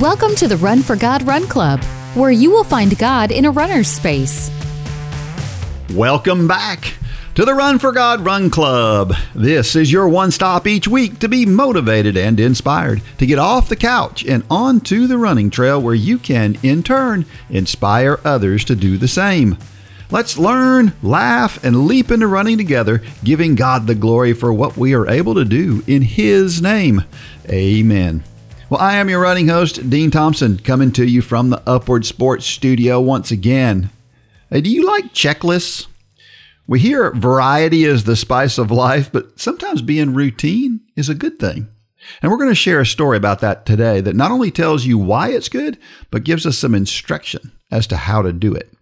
Welcome to the Run for God Run Club, where you will find God in a runner's space. Welcome back to the Run for God Run Club. This is your one stop each week to be motivated and inspired to get off the couch and onto the running trail where you can, in turn, inspire others to do the same. Let's learn, laugh, and leap into running together, giving God the glory for what we are able to do in His name. Amen. Well, I am your running host, Dean Thompson, coming to you from the Upward Sports Studio once again. Hey, do you like checklists? We hear variety is the spice of life, but sometimes being routine is a good thing. And we're going to share a story about that today that not only tells you why it's good, but gives us some instruction as to how to do it.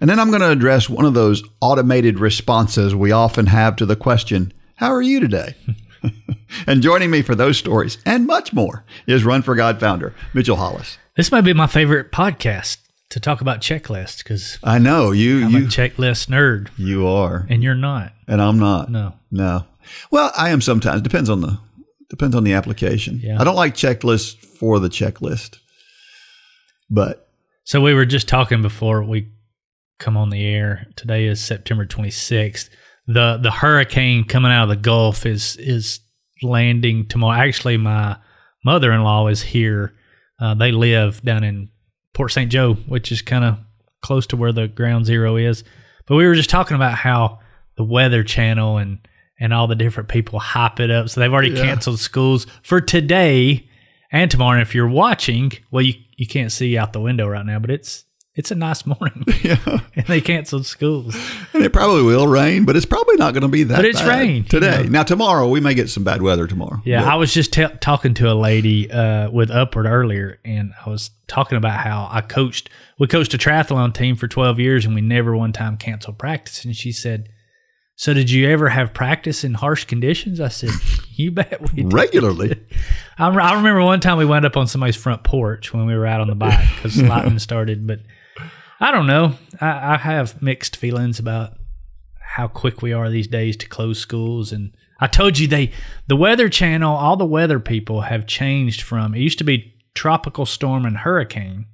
And then I'm going to address one of those automated responses we often have to the question, How are you today? and joining me for those stories and much more is Run for God founder Mitchell Hollis. This might be my favorite podcast to talk about checklists because I know you I'm you a checklist nerd you are and you're not. and I'm not. No. No. Well, I am sometimes. Depends on the depends on the application. Yeah. I don't like checklists for the checklist. But So we were just talking before we come on the air. Today is September 26th. The the hurricane coming out of the Gulf is is landing tomorrow. Actually, my mother in law is here. Uh, they live down in Port St. Joe, which is kind of close to where the ground zero is. But we were just talking about how the Weather Channel and and all the different people hype it up. So they've already Yeah. canceled schools for today and tomorrow. And if you're watching, well, you you can't see out the window right now, but it's it's a nice morning, yeah. and they canceled schools. And it probably will rain, but it's probably not going to be that But it's bad rain, you today. know. Now tomorrow we may get some bad weather tomorrow. Yeah, But- I was just t- talking to a lady uh, with Upward earlier, and I was talking about how I coached. We coached a triathlon team for twelve years, and we never one time canceled practice. And she said, "So did you ever have practice in harsh conditions?" I said, "You bet we did." regularly. I, I remember one time we wound up on somebody's front porch when we were out on the bike because lightning started. But I don't know. I, I have mixed feelings about how quick we are these days to close schools. And I told you they, the Weather Channel, all the weather people have changed from it used to be tropical storm and hurricane.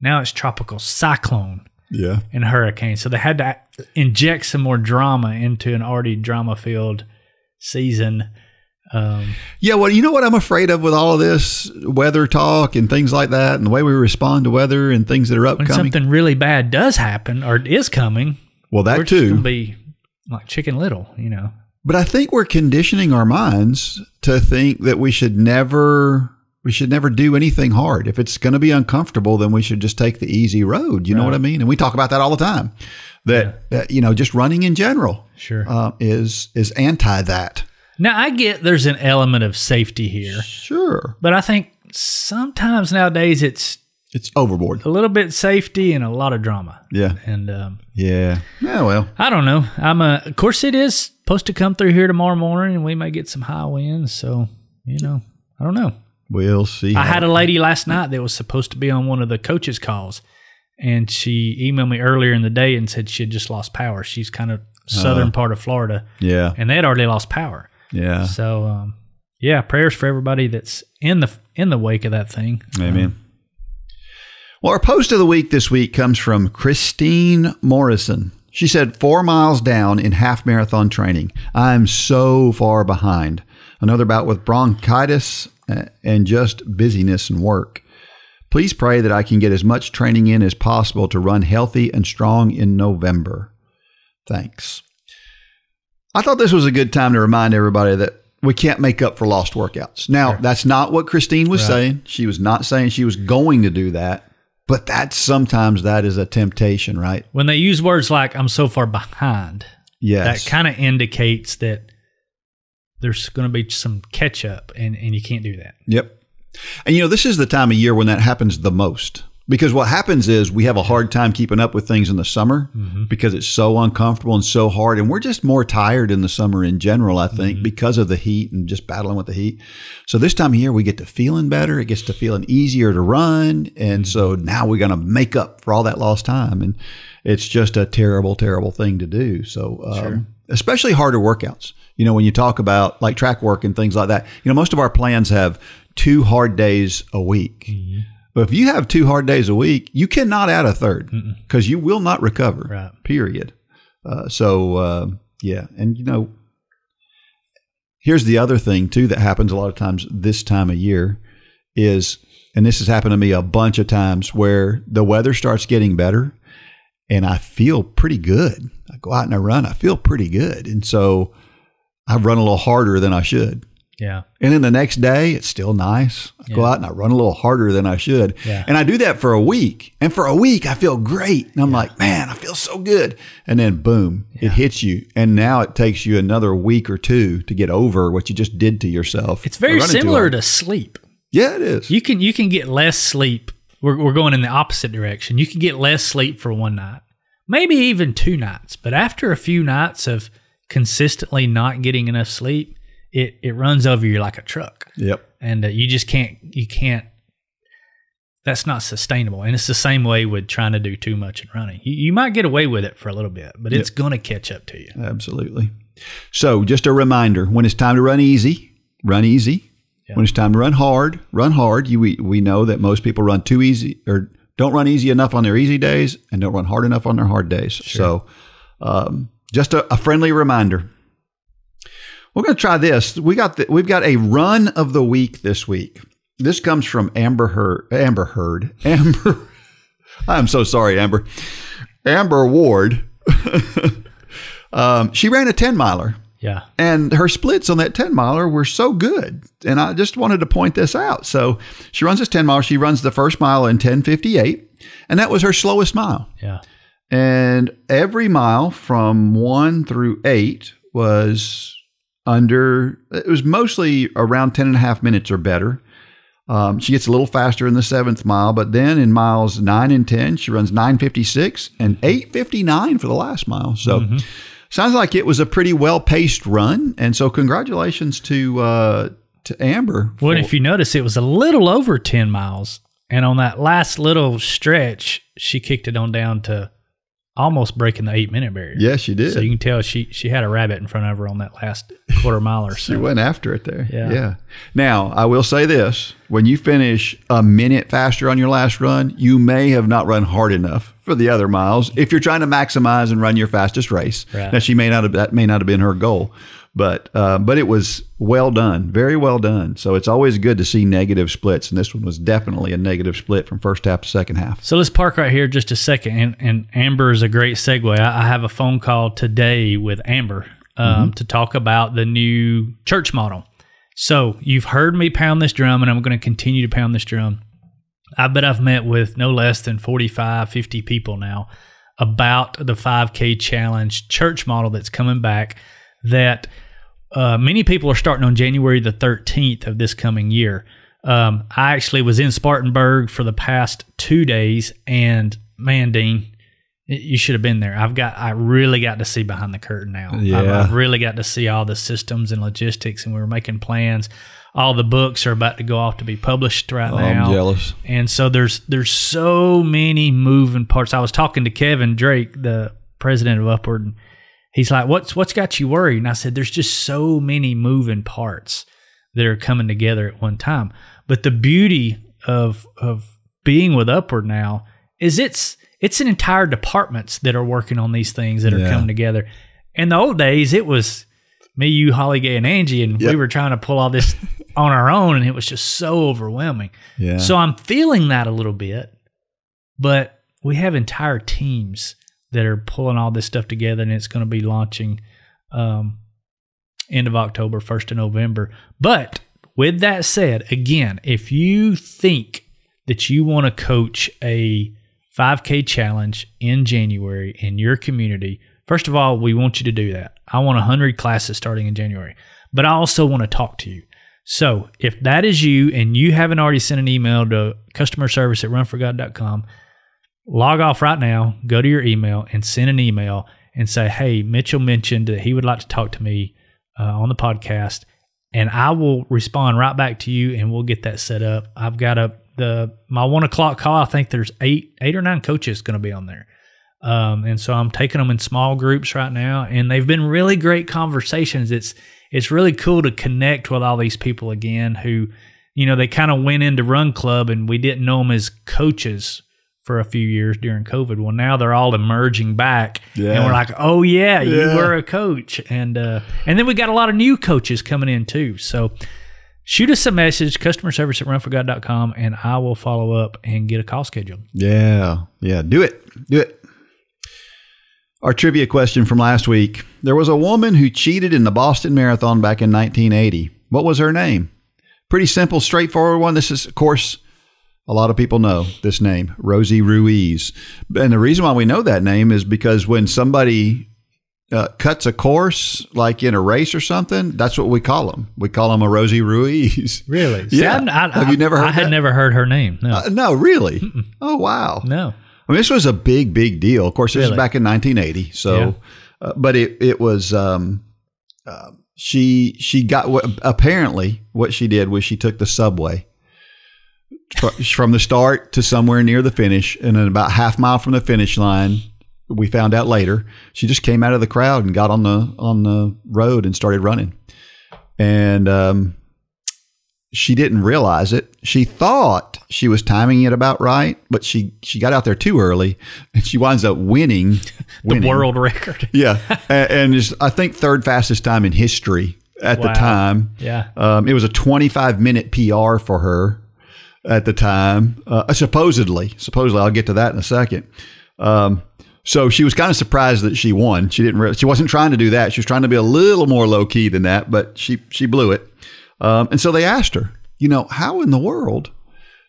Now it's tropical cyclone Yeah. and hurricane. So they had to inject some more drama into an already drama filled season. Um, Yeah, well, you know what I'm afraid of with all of this weather talk and things like that, and the way we respond to weather and things that are upcoming. when something really bad does happen or is coming, well, that just going to too. be like Chicken Little, you know. But I think we're conditioning our minds to think that we should never we should never do anything hard. If it's going to be uncomfortable, then we should just take the easy road. You know what I mean? And we talk about that all the time. That, that you know, just running in general Sure. uh, is is anti that. Now I get there's an element of safety here, Sure, but I think sometimes nowadays it's it's overboard. a little bit safety and a lot of drama. Yeah, And um, yeah. Yeah. Well, I don't know. I'm a, of course it is supposed to come through here tomorrow morning, and we may get some high winds. So you know, I don't know. we'll see. I had a lady last night that was supposed to be on one of the coaches' calls, and she emailed me earlier in the day and said she had just lost power. She's kind of southern part of Florida, Yeah, and they had already lost power. Yeah. So, um, yeah, prayers for everybody that's in the in the wake of that thing. Amen. Well, our post of the week this week comes from Christine Morrison. She said, Four miles down in half marathon training. I'm so far behind. Another bout with bronchitis uh, and just busyness and work. Please pray that I can get as much training in as possible to run healthy and strong in November. Thanks. I thought this was a good time to remind everybody that we can't make up for lost workouts. Now, that's not what Christine was saying. She was not saying she was going to do that, but that's sometimes that is a temptation, right? When they use words like "I'm so far behind," Yes. that kind of indicates that there's going to be some catch up, and and you can't do that. Yep. And you know, this is the time of year when that happens the most. Because what happens is we have a hard time keeping up with things in the summer mm-hmm. because it's so uncomfortable and so hard. And we're just more tired in the summer in general, I think, mm-hmm. because of the heat and just battling with the heat. So this time of year, we get to feeling better. It gets to feeling easier to run. And mm-hmm. so now we're going to make up for all that lost time. And it's just a terrible, terrible thing to do. So, um, especially harder workouts. You know, when you talk about like track work and things like that, you know, most of our plans have two hard days a week. But if you have two hard days a week, you cannot add a third because you will not recover. Right. Period. Uh, so uh, yeah, and you know, here's the other thing too that happens a lot of times this time of year is, and this has happened to me a bunch of times where the weather starts getting better, and I feel pretty good. I go out and I run, I feel pretty good, and so I run a little harder than I should. Yeah. And then the next day, it's still nice. I go out and I run a little harder than I should. Yeah. And I do that for a week. And for a week, I feel great. And I'm like, man, I feel so good. And then boom, it hits you. And now it takes you another week or two to get over what you just did to yourself. It's very by running too similar hard. to sleep. Yeah, it is. You can you can get less sleep. We're, we're going in the opposite direction. You can get less sleep for one night, maybe even two nights. But after a few nights of consistently not getting enough sleep, it it runs over you like a truck, yep. and uh, you just can't you can't. That's not sustainable, and it's the same way with trying to do too much in running. You, you might get away with it for a little bit, but it's going to catch up to you. Absolutely. So, just a reminder when it's time to run easy, run easy. Yeah. When it's time to run hard, run hard. You, we, we know that most people run too easy or don't run easy enough on their easy days and don't run hard enough on their hard days. So, um, just a, a friendly reminder. We're going to try this. We got the, we've got a run of the week this week. This comes from Amber Heard. Amber Heard. Amber. I'm so sorry, Amber. Amber Ward. um, she ran a 10 miler Yeah, and her splits on that 10 miler were so good. And I just wanted to point this out. So she runs this 10 mile. She runs the first mile in 1058, and that was her slowest mile. yeah, And every mile from one through eight was under, it was mostly around 10 and a half minutes or better. Um, she gets a little faster in the seventh mile, but then in miles nine and 10, she runs 956 and 859 for the last mile. So sounds like it was a pretty well paced run. And so congratulations to, uh, to Amber. Well, if you notice, it was a little over 10 miles. And on that last little stretch, she kicked it on down to almost breaking the eight minute barrier. yes, she did. So you can tell she she had a rabbit in front of her on that last quarter mile or so. She went after it there. Yeah. Now, I will say this when you finish a minute faster on your last run, you may have not run hard enough for the other miles if you're trying to maximize and run your fastest race. Right. Now, she may not have, that may not have been her goal, but, uh, but it was well done, very well done. So it's always good to see negative splits. And this one was definitely a negative split from first half to second half. So let's park right here just a second. And, and Amber is a great segue. I, I have a phone call today with Amber um, to talk about the new church model. So you've heard me pound this drum, and I'm going to continue to pound this drum. I bet I've met with no less than 45, 50 people now about the 5K challenge church model that's coming back that uh, many people are starting on January the 13th of this coming year. Um, I actually was in Spartanburg for the past two days, and man, Dean, you should have been there. I've got, I really got to see behind the curtain now. I've, Yeah. I've really got to see all the systems and logistics, and we were making plans. All the books are about to go off to be published right Oh, now. I'm jealous. And so there's there's so many moving parts. I was talking to Kevin Drake, the president of Upward, and he's like, "What's what's got you worried?" And I said, "There's just so many moving parts that are coming together at one time." But the beauty of of being with Upward now is it's it's an entire departments that are working on these things that are Yeah. coming together. In the old days, it was me, you, Holly Gay, and Angie, and Yep. we were trying to pull all this on our own, and it was just so overwhelming. Yeah. So I'm feeling that a little bit, but we have entire teams that are pulling all this stuff together, and it's going to be launching um, end of October, first of November. But with that said, again, if you think that you want to coach a 5K challenge in January in your community, first of all, we want you to do that. I want 100 classes starting in January, but I also want to talk to you. So if that is you and you haven't already sent an email to customer service at runforgod.com, log off right now, go to your email and send an email and say, hey, Mitchell mentioned that he would like to talk to me uh, on the podcast. And I will respond right back to you and we'll get that set up. I've got a the my one o'clock call. I think there's eight eight or nine coaches going to be on there. Um, and so I'm taking them in small groups right now, and they've been really great conversations. It's it's really cool to connect with all these people again who, you know, they kind of went into Run Club and we didn't know them as coaches for a few years during COVID. Well, now they're all emerging back, Yeah. and we're like, oh yeah, you were a coach, and uh, and then we got a lot of new coaches coming in too. So shoot us a message, customer service at runforgod.com, and I will follow up and get a call scheduled. Yeah, yeah, do it, do it. Our trivia question from last week: There was a woman who cheated in the Boston Marathon back in 1980. What was her name? Pretty simple, straightforward one. This is, of course, a lot of people know this name, Rosie Ruiz. And the reason why we know that name is because when somebody uh, cuts a course, like in a race or something, that's what we call them. We call them a Rosie Ruiz. Really? Yeah. I, I, Have you never heard I had that? never heard her name. No, Uh, no, really? Oh, wow. no. I mean, this was a big, big deal. Of course, this Really? was back in 1980. So, Yeah. uh, but it it was um, uh, she she got apparently what she did was she took the subway from the start to somewhere near the finish, and then about half mile from the finish line. We found out later she just came out of the crowd and got on the on the road and started running, and um, she didn't realize it. She thought she was timing it about right, but she she got out there too early, and she winds up winning The world record. Yeah, and, and is I think third fastest time in history at the time. Yeah. Um, it was a 25 minute PR for her at the time, uh, supposedly. Supposedly, I'll get to that in a second. Um, so she was kind of surprised that she won. She didn't. Re- she wasn't trying to do that. She was trying to be a little more low key than that, but she she blew it. Um, and so they asked her, you know, how in the world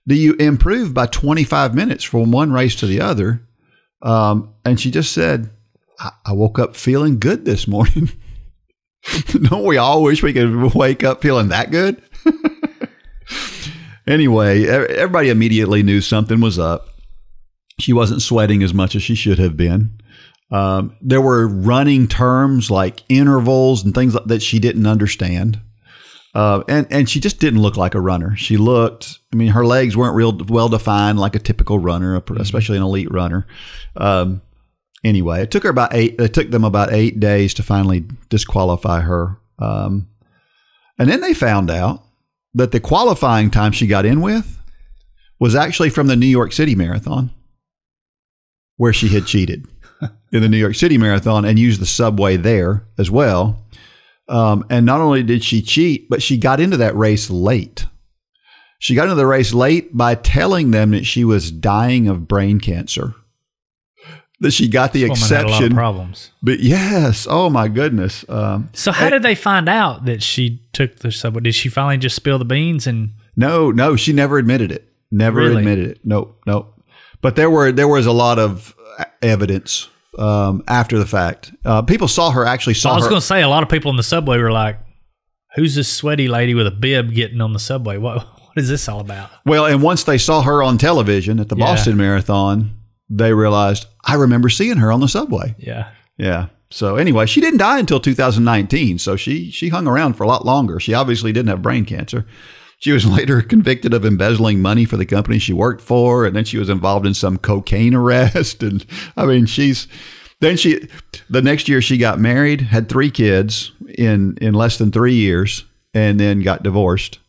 do you improve by 25 minutes from one race to the other? Um, and she just said, I, I woke up feeling good this morning. Don't we all wish we could wake up feeling that good? anyway, everybody immediately knew something was up. She wasn't sweating as much as she should have been. Um, there were running terms like intervals and things like that she didn't understand. Uh, and and she just didn't look like a runner. She looked. I mean, her legs weren't real well defined like a typical runner, especially an elite runner. Um, anyway, it took her about eight. It took them about eight days to finally disqualify her. Um, and then they found out that the qualifying time she got in with was actually from the New York City Marathon, where she had cheated in the New York City Marathon and used the subway there as well. Um, and not only did she cheat, but she got into that race late. She got into the race late by telling them that she was dying of brain cancer. That she got the Woman had a lot of exception. problems. But yes, oh my goodness. Um, So how did they find out that she took the subway? Did she finally just spill the beans and no, no, she never admitted it. Never Really? admitted it. Nope, nope. But there were there was a lot of evidence um, after the fact. Uh, people saw her actually saw I was going to say a lot of people in the subway were like, "Who's this sweaty lady with a bib getting on the subway? What what is this all about?" Well, and once they saw her on television at the Yeah. Boston Marathon, they realized I remember seeing her on the subway. Yeah, Yeah. So anyway, she didn't die until 2019. So she she hung around for a lot longer. She obviously didn't have brain cancer. She was later convicted of embezzling money for the company she worked for, and then she was involved in some cocaine arrest. And I mean, she's then she the next year she got married, had three kids in in less than three years, and then got divorced.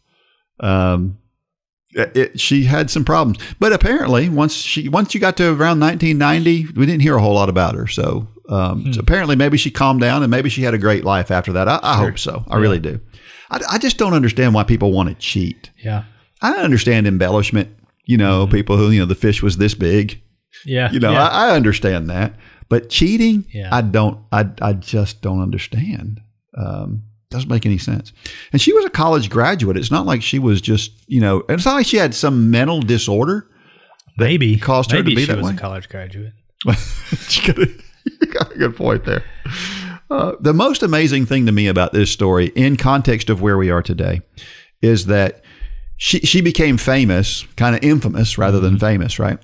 Um, it, she had some problems, but apparently once she once you got to around 1990, we didn't hear a whole lot about her. So, um, so apparently maybe she calmed down and maybe she had a great life after that. I, I hope so. I really do. I, I just don't understand why people want to cheat. yeah, I understand embellishment. You know, people who you know the fish was this big. yeah. You know, yeah. I, I understand that, but cheating, Yeah. I don't. I I just don't understand. Um, doesn't make any sense. And she was a college graduate. It's not like she was just you know. It's not like she had some mental disorder. maybe caused her to maybe be she that was way? a college graduate. you got a- you got a good point there. Uh, the most amazing thing to me about this story, in context of where we are today, is that she she became famous, kind of infamous rather than famous, right?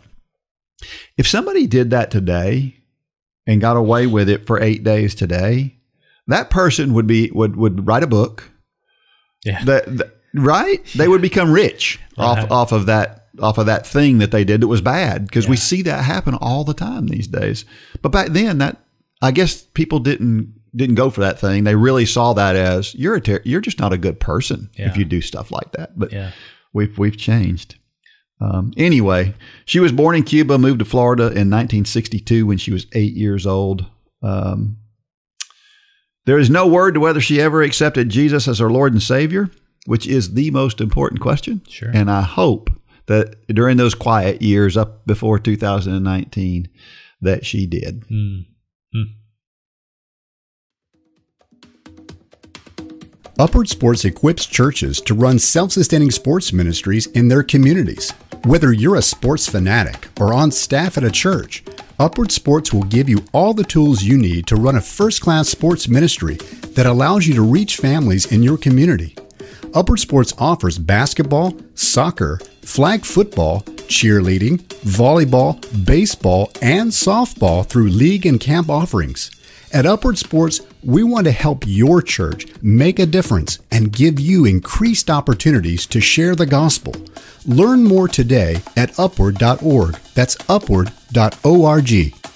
If somebody did that today and got away with it for eight days today, that person would be would would write a book. Yeah, That, that right? They would become rich off Right. off of that off of that thing that they did that was bad because we see that happen all the time these days. But back then, that I guess people didn't didn't go for that thing. They really saw that as you're a ter- you're just not a good person Yeah. if you do stuff like that. But Yeah. we've we've changed. Um, anyway, she was born in Cuba, moved to Florida in 1962 when she was eight years old. Um, there is no word to whether she ever accepted Jesus as her Lord and Savior, which is the most important question. Sure. And I hope that during those quiet years up before 2019, that she did. Mm. Upward Sports equips churches to run self sustaining sports ministries in their communities. Whether you're a sports fanatic or on staff at a church, Upward Sports will give you all the tools you need to run a first class sports ministry that allows you to reach families in your community. Upward Sports offers basketball, soccer, flag football, cheerleading, volleyball, baseball, and softball through league and camp offerings. At Upward Sports, we want to help your church make a difference and give you increased opportunities to share the gospel. Learn more today at upward.org. That's upward.org.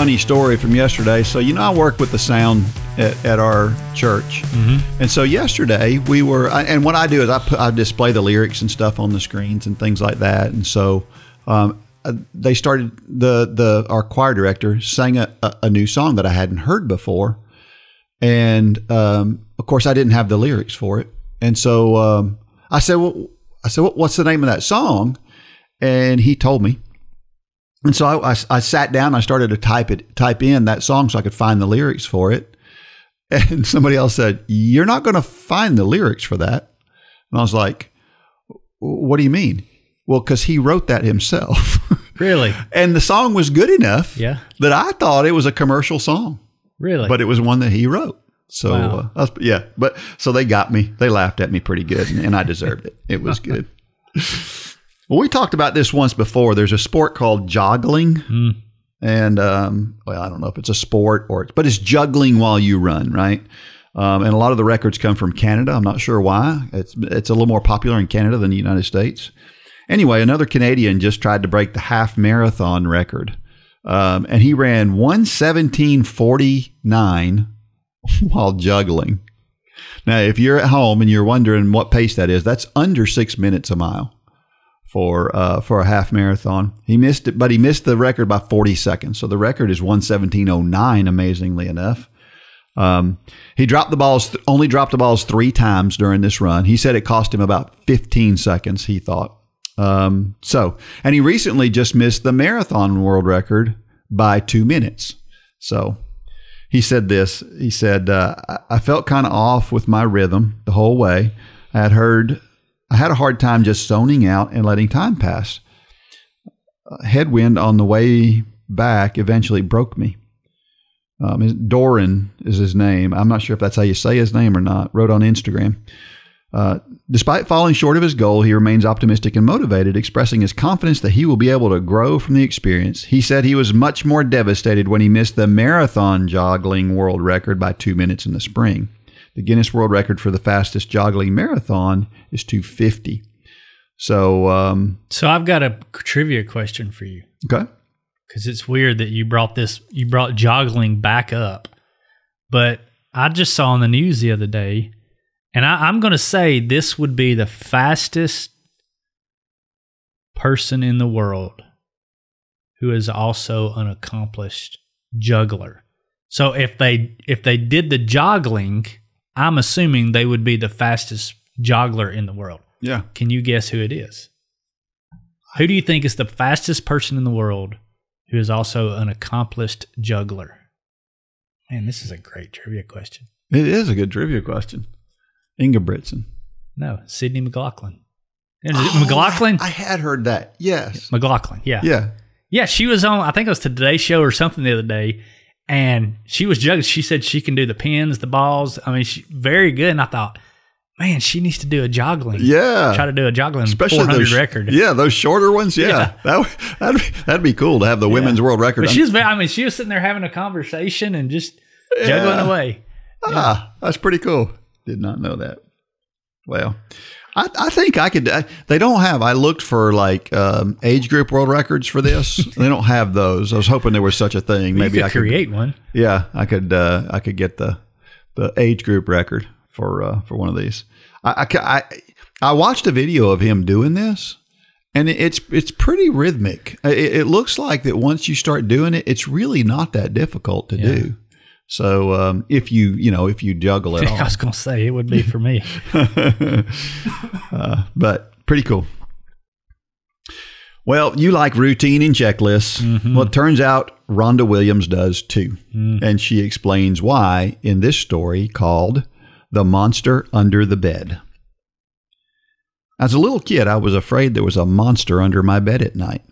Funny story from yesterday. So, you know, I work with the sound at, at our church. And so yesterday we were, and what I do is I, put, I display the lyrics and stuff on the screens and things like that. And so um, uh, they started, the, the our choir director sang a, a, new song that I hadn't heard before. And um, of course, I didn't have the lyrics for it. And so um, I said, well, I said, "What- what's the name of that song? And he told me. And so I, I, I sat down. I started to type it, type in that song so I could find the lyrics for it. And somebody else said, "You're not going to find the lyrics for that." And I was like, "What do you mean?" Well, because he wrote that himself, Really? and the song was good enough Yeah. that I thought it was a commercial song, Really? but it was one that he wrote. So Wow. uh, was- yeah, but so they got me. They laughed at me pretty good, and, and I deserved it. It was good. Well, we talked about this once before. There's a sport called joggling, and um, well, I don't know if it's a sport or, but it's juggling while you run, right? Um, and a lot of the records come from Canada. I'm not sure why. It's it's a little more popular in Canada than the United States. Anyway, another Canadian just tried to break the half marathon record, um, and he ran 117.49 while juggling. Now, if you're at home and you're wondering what pace that is, that's under six minutes a mile for uh, for a half marathon. He missed it, but he missed the record by 40 seconds. So the record is 117.09. Amazingly enough, um, he dropped the balls. Only dropped the balls three times during this run. He said it cost him about 15 seconds. He thought. Um, so, and he recently just missed the marathon world record by two minutes. So he said this. He said, uh, I felt kind of off with my rhythm the whole way. I had heard, I had a hard time just zoning out and letting time pass. A headwind on the way back eventually broke me. Um, Doran is his name. I'm not sure if that's how you say his name or not. Wrote on Instagram. Uh, despite falling short of his goal, he remains optimistic and motivated, expressing his confidence that he will be able to grow from the experience. He said he was much more devastated when he missed the marathon joggling world record by two minutes in the spring. The Guinness World Record for the fastest joggling marathon is 250. So, um, so I've got a trivia question for you okay. because it's weird that you brought this, you brought joggling back up. But I just saw on the news the other day, and I, I'm going to say this would be the fastest person in the world who is also an accomplished juggler. So if they if they did the joggling, I'm assuming they would be the fastest joggler in the world. Yeah. Can you guess who it is? Who do you think is the fastest person in the world who is also an accomplished juggler? Man, this is a great trivia question. It is a good trivia question. Inga Britson. No, Sydney McLaughlin. It oh, McLaughlin? I had heard that. Yes. McLaughlin, yeah. Yeah. Yeah, she was on, I think it was Today Show or something the other day, and she was juggling. She said she can do the pins, the balls. I mean, she very good. And I thought, man, she needs to do a joggling. Yeah. Try to do a joggling Especially 400 those, record. Yeah, those shorter ones. Yeah, Yeah. That, that'd, be, that'd be cool to have the women's world record. But she was, I mean, she was sitting there having a conversation and just juggling away. Ah, that's pretty cool. Did not know that. Well, I, I think I could. I, they don't have. I looked for like um, age group world records for this. they don't have those. I was hoping there was such a thing. Maybe Maybe you I could could. create one. Yeah, I could. Uh, I could get the the age group record for uh, for one of these. I, I I I watched a video of him doing this, and it's it's pretty rhythmic. It, it looks like that once you start doing it, it's really not that difficult to do. So um, if you you know if you juggle it I was going to say it would be for me. uh, but pretty cool. Well, you like routine and checklists. Well, it turns out Rhonda Williams does too. And she explains why in this story called The Monster Under the Bed. As a little kid, I was afraid there was a monster under my bed at night.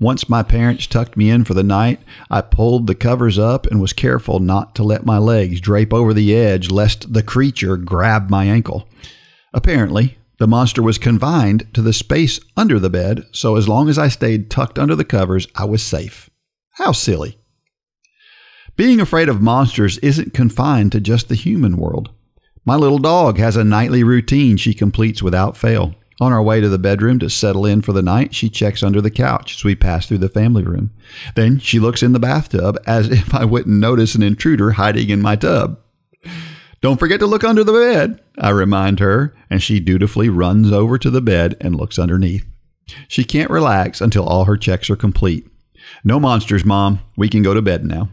Once my parents tucked me in for the night, I pulled the covers up and was careful not to let my legs drape over the edge lest the creature grab my ankle. Apparently, the monster was confined to the space under the bed, so as long as I stayed tucked under the covers, I was safe. How silly. Being afraid of monsters isn't confined to just the human world. My little dog has a nightly routine she completes without fail. On our way to the bedroom to settle in for the night, she checks under the couch as we pass through the family room. Then she looks in the bathtub as if I wouldn't notice an intruder hiding in my tub. Don't forget to look under the bed, I remind her, and she dutifully runs over to the bed and looks underneath. She can't relax until all her checks are complete. No monsters, Mom. We can go to bed now.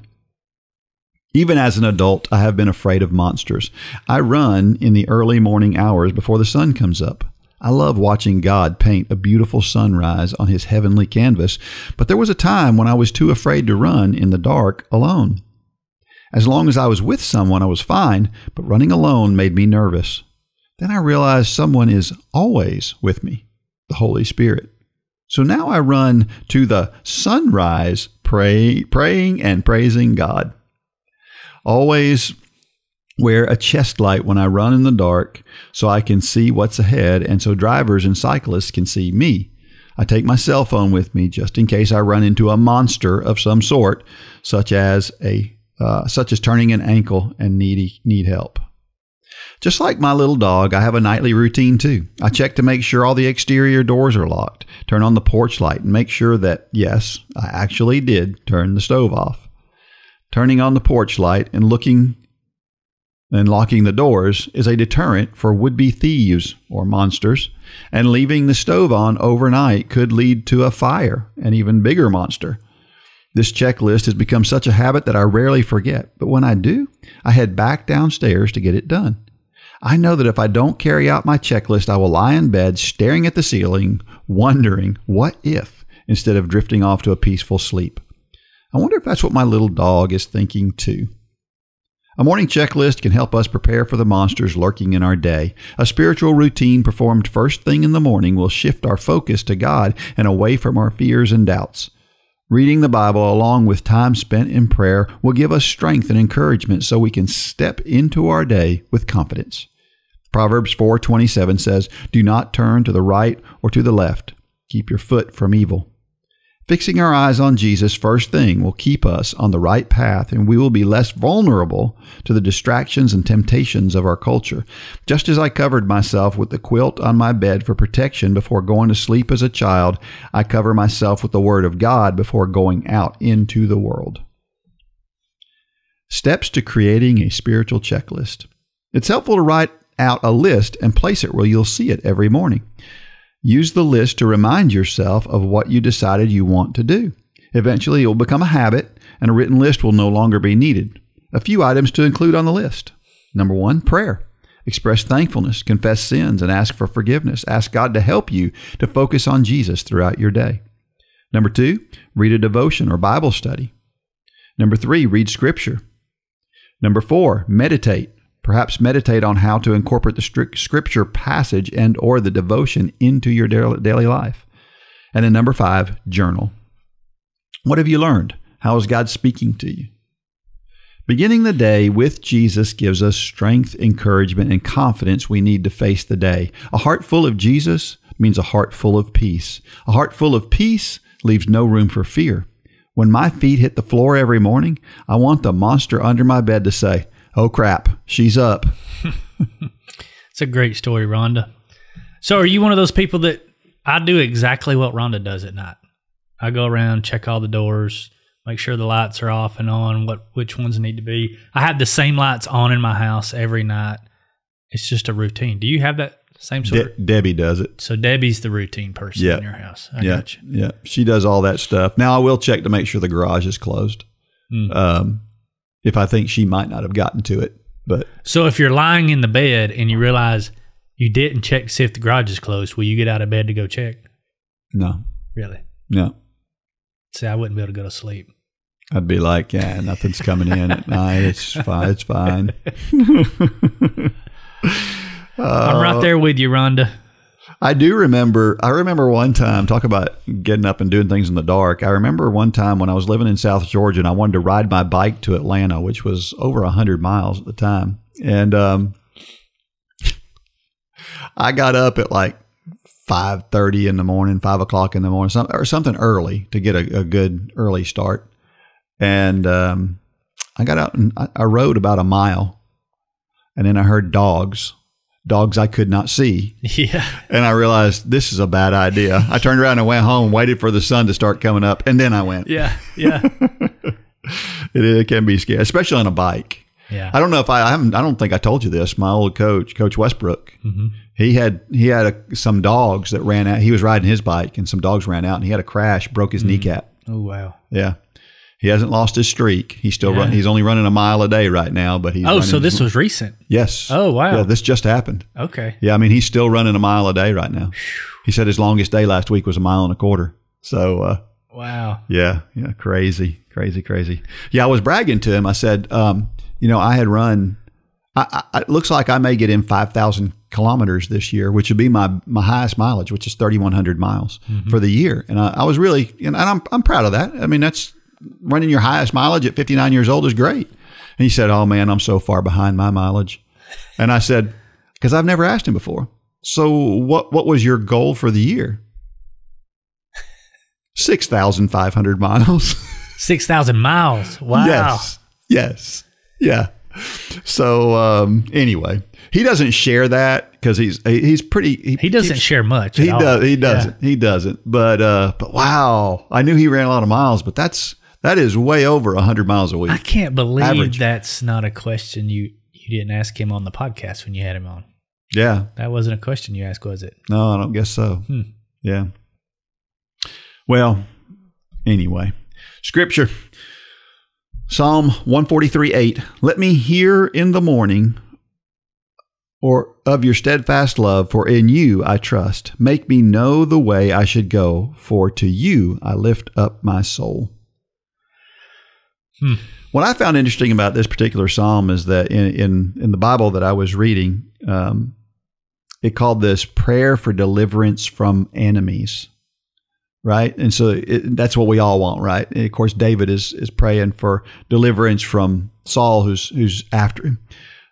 Even as an adult, I have been afraid of monsters. I run in the early morning hours before the sun comes up. I love watching God paint a beautiful sunrise on his heavenly canvas, but there was a time when I was too afraid to run in the dark alone. As long as I was with someone, I was fine, but running alone made me nervous. Then I realized someone is always with me, the Holy Spirit. So now I run to the sunrise, pray, praying and praising God. Always wear a chest light when I run in the dark so I can see what's ahead and so drivers and cyclists can see me. I take my cell phone with me just in case I run into a monster of some sort, such as a uh, such as turning an ankle and need need help. Just like my little dog, I have a nightly routine too. I check to make sure all the exterior doors are locked, turn on the porch light, and make sure that, yes, I actually did turn the stove off. Turning on the porch light and looking and locking the doors is a deterrent for would be thieves or monsters, and leaving the stove on overnight could lead to a fire, an even bigger monster. This checklist has become such a habit that I rarely forget, but when I do, I head back downstairs to get it done. I know that if I don't carry out my checklist, I will lie in bed staring at the ceiling, wondering what if, instead of drifting off to a peaceful sleep. I wonder if that's what my little dog is thinking too. A morning checklist can help us prepare for the monsters lurking in our day. A spiritual routine performed first thing in the morning will shift our focus to God and away from our fears and doubts. Reading the Bible along with time spent in prayer will give us strength and encouragement so we can step into our day with confidence. Proverbs 4:27 says, "Do not turn to the right or to the left. Keep your foot from evil." Fixing our eyes on Jesus first thing will keep us on the right path and we will be less vulnerable to the distractions and temptations of our culture. Just as I covered myself with the quilt on my bed for protection before going to sleep as a child, I cover myself with the Word of God before going out into the world. Steps to creating a spiritual checklist. It's helpful to write out a list and place it where you'll see it every morning. Use the list to remind yourself of what you decided you want to do. Eventually, it will become a habit, and a written list will no longer be needed. A few items to include on the list. Number one, prayer. Express thankfulness, confess sins, and ask for forgiveness. Ask God to help you to focus on Jesus throughout your day. Number two, read a devotion or Bible study. Number three, read scripture. Number four, meditate. Perhaps meditate on how to incorporate the scripture passage and or the devotion into your daily life. And then number 5, journal. What have you learned? How is God speaking to you? Beginning the day with Jesus gives us strength, encouragement, and confidence we need to face the day. A heart full of Jesus means a heart full of peace. A heart full of peace leaves no room for fear. When my feet hit the floor every morning, I want the monster under my bed to say, Oh crap, she's up. It's a great story, Rhonda. So, are you one of those people that I do exactly what Rhonda does at night? I go around, check all the doors, make sure the lights are off and on, what which ones need to be. I have the same lights on in my house every night. It's just a routine. Do you have that same sort? De- Debbie does it. so Debbie's the routine person Yeah. in your house. I yeah, got you. yeah. She does all that stuff. Now I will check to make sure the garage is closed. Mm. Um, if I think she might not have gotten to it, but So if you're lying in the bed and you realize you didn't check to see if the garage is closed, will you get out of bed to go check? no, Really? no. See, I wouldn't be able to go to sleep. I'd be like, yeah, nothing's coming in at night. It's fine. It's fine. I'm right there with you, Rhonda. I do remember. I remember one time talk about getting up and doing things in the dark. I remember one time when I was living in South Georgia and I wanted to ride my bike to Atlanta, which was over hundred miles at the time, and um, I got up at like five thirty in the morning, five o'clock in the morning, or something early to get a, a good early start. And um, I got out and I, I rode about a mile, and then I heard dogs, dogs I could not see. Yeah. And I realized this is a bad idea. I turned around and went home, waited for the sun to start coming up, and then I went. Yeah. Yeah. It, it can be scary, especially on a bike. Yeah. I don't know if I, I haven't. I don't think I told you this. My old coach, Coach Westbrook, mm-hmm. he had he had a, some dogs that ran out. He was riding his bike, and some dogs ran out, and he had a crash, broke his mm. kneecap. Oh wow. Yeah, he hasn't lost his streak. He's still Yeah. run, He's only running a mile a day right now, but he's Oh, so running- this was recent. yes. Oh, wow. Yeah, this just happened. Okay. Yeah, I mean he's still running a mile a day right now. He said his longest day last week was a mile and a quarter. So uh, Wow. yeah, yeah, crazy, crazy, crazy. Yeah, I was bragging to him. I said, um, you know, I had run. I, I, it looks like I may get in five thousand kilometers this year, which would be my my highest mileage, which is thirty one hundred miles for the year. And I, I was really, and I'm I'm proud of that. I mean, that's running your highest mileage at fifty nine years old is great. And he said, "Oh man, I'm so far behind my mileage." And I said, "Because I've never asked him before. So what what was your goal for the year?" Six thousand five hundred miles. Six thousand miles. Wow. Yes. Yes. Yeah. So um, anyway, he doesn't share that because he's he's pretty. He doesn't keeps- share much. He does. He doesn't. He doesn't. But uh, but wow, I knew he ran a lot of miles, but that's that is way over hundred miles a week. I can't believe Average. that's not a question you you didn't ask him on the podcast when you had him on. yeah. That wasn't a question you asked, was it? No, I don't guess so. Hmm. Yeah. Well, anyway, scripture Psalm 143 8. Let me hear in the morning or of your steadfast love, for in you I trust. Make me know the way I should go, for to you I lift up my soul. Hmm. What I found interesting about this particular psalm is that in, in, in the Bible that I was reading, um, it called this prayer for deliverance from enemies right and so it, that's what we all want right and of course david is is praying for deliverance from saul who's who's after him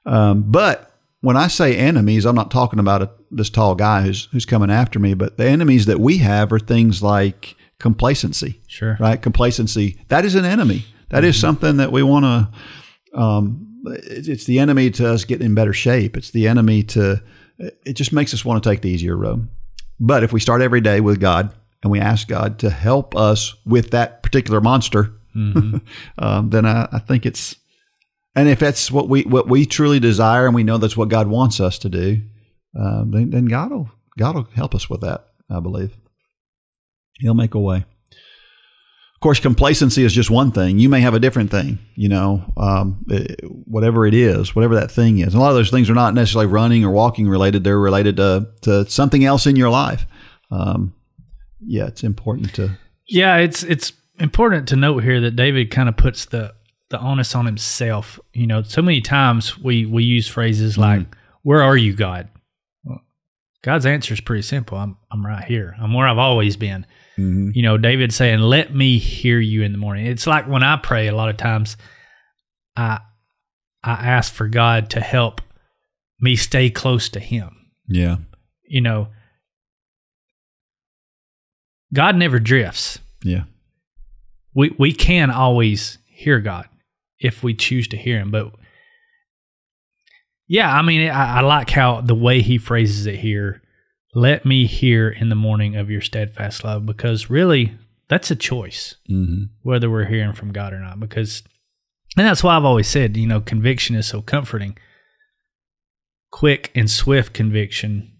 um, but when i say enemies i'm not talking about a, this tall guy who's who's coming after me but the enemies that we have are things like complacency Sure. right? Complacency. That is an enemy. That is something that we want to. Um, it- it's the enemy to us getting in better shape. It's the enemy to. It just makes us want to take the easier road. But if we start every day with God and we ask God to help us with that particular monster, um, then I, I think it's. And if that's what we what we truly desire, and we know that's what God wants us to do, um, then, then God will God will help us with that. I believe He'll make a way. Of course, complacency is just one thing. You may have a different thing, you know, um, eh, whatever it is, whatever that thing is. And a lot of those things are not necessarily running or walking related. They're related to, to something else in your life. Um, yeah, it's important to. Yeah, it's it's important to note here that David kind of puts the the onus on himself. You know, so many times we we use phrases like "Where are you, God?" Well, God's answer is pretty simple. I'm I'm right here. I'm where I've always been. Mm-hmm. You know, David saying, "Let me hear you in the morning." It's like when I pray. A lot of times, I I ask for God to help me stay close to Him. Yeah. You know, God never drifts. Yeah. We we can always hear God if we choose to hear Him, but yeah, I mean, I, I like how the way He phrases it here. Let me hear in the morning of your steadfast love, because really, that's a choice Mm-hmm. whether we're hearing from God or not. Because, and that's why I've always said, you know, conviction is so comforting. Quick and swift conviction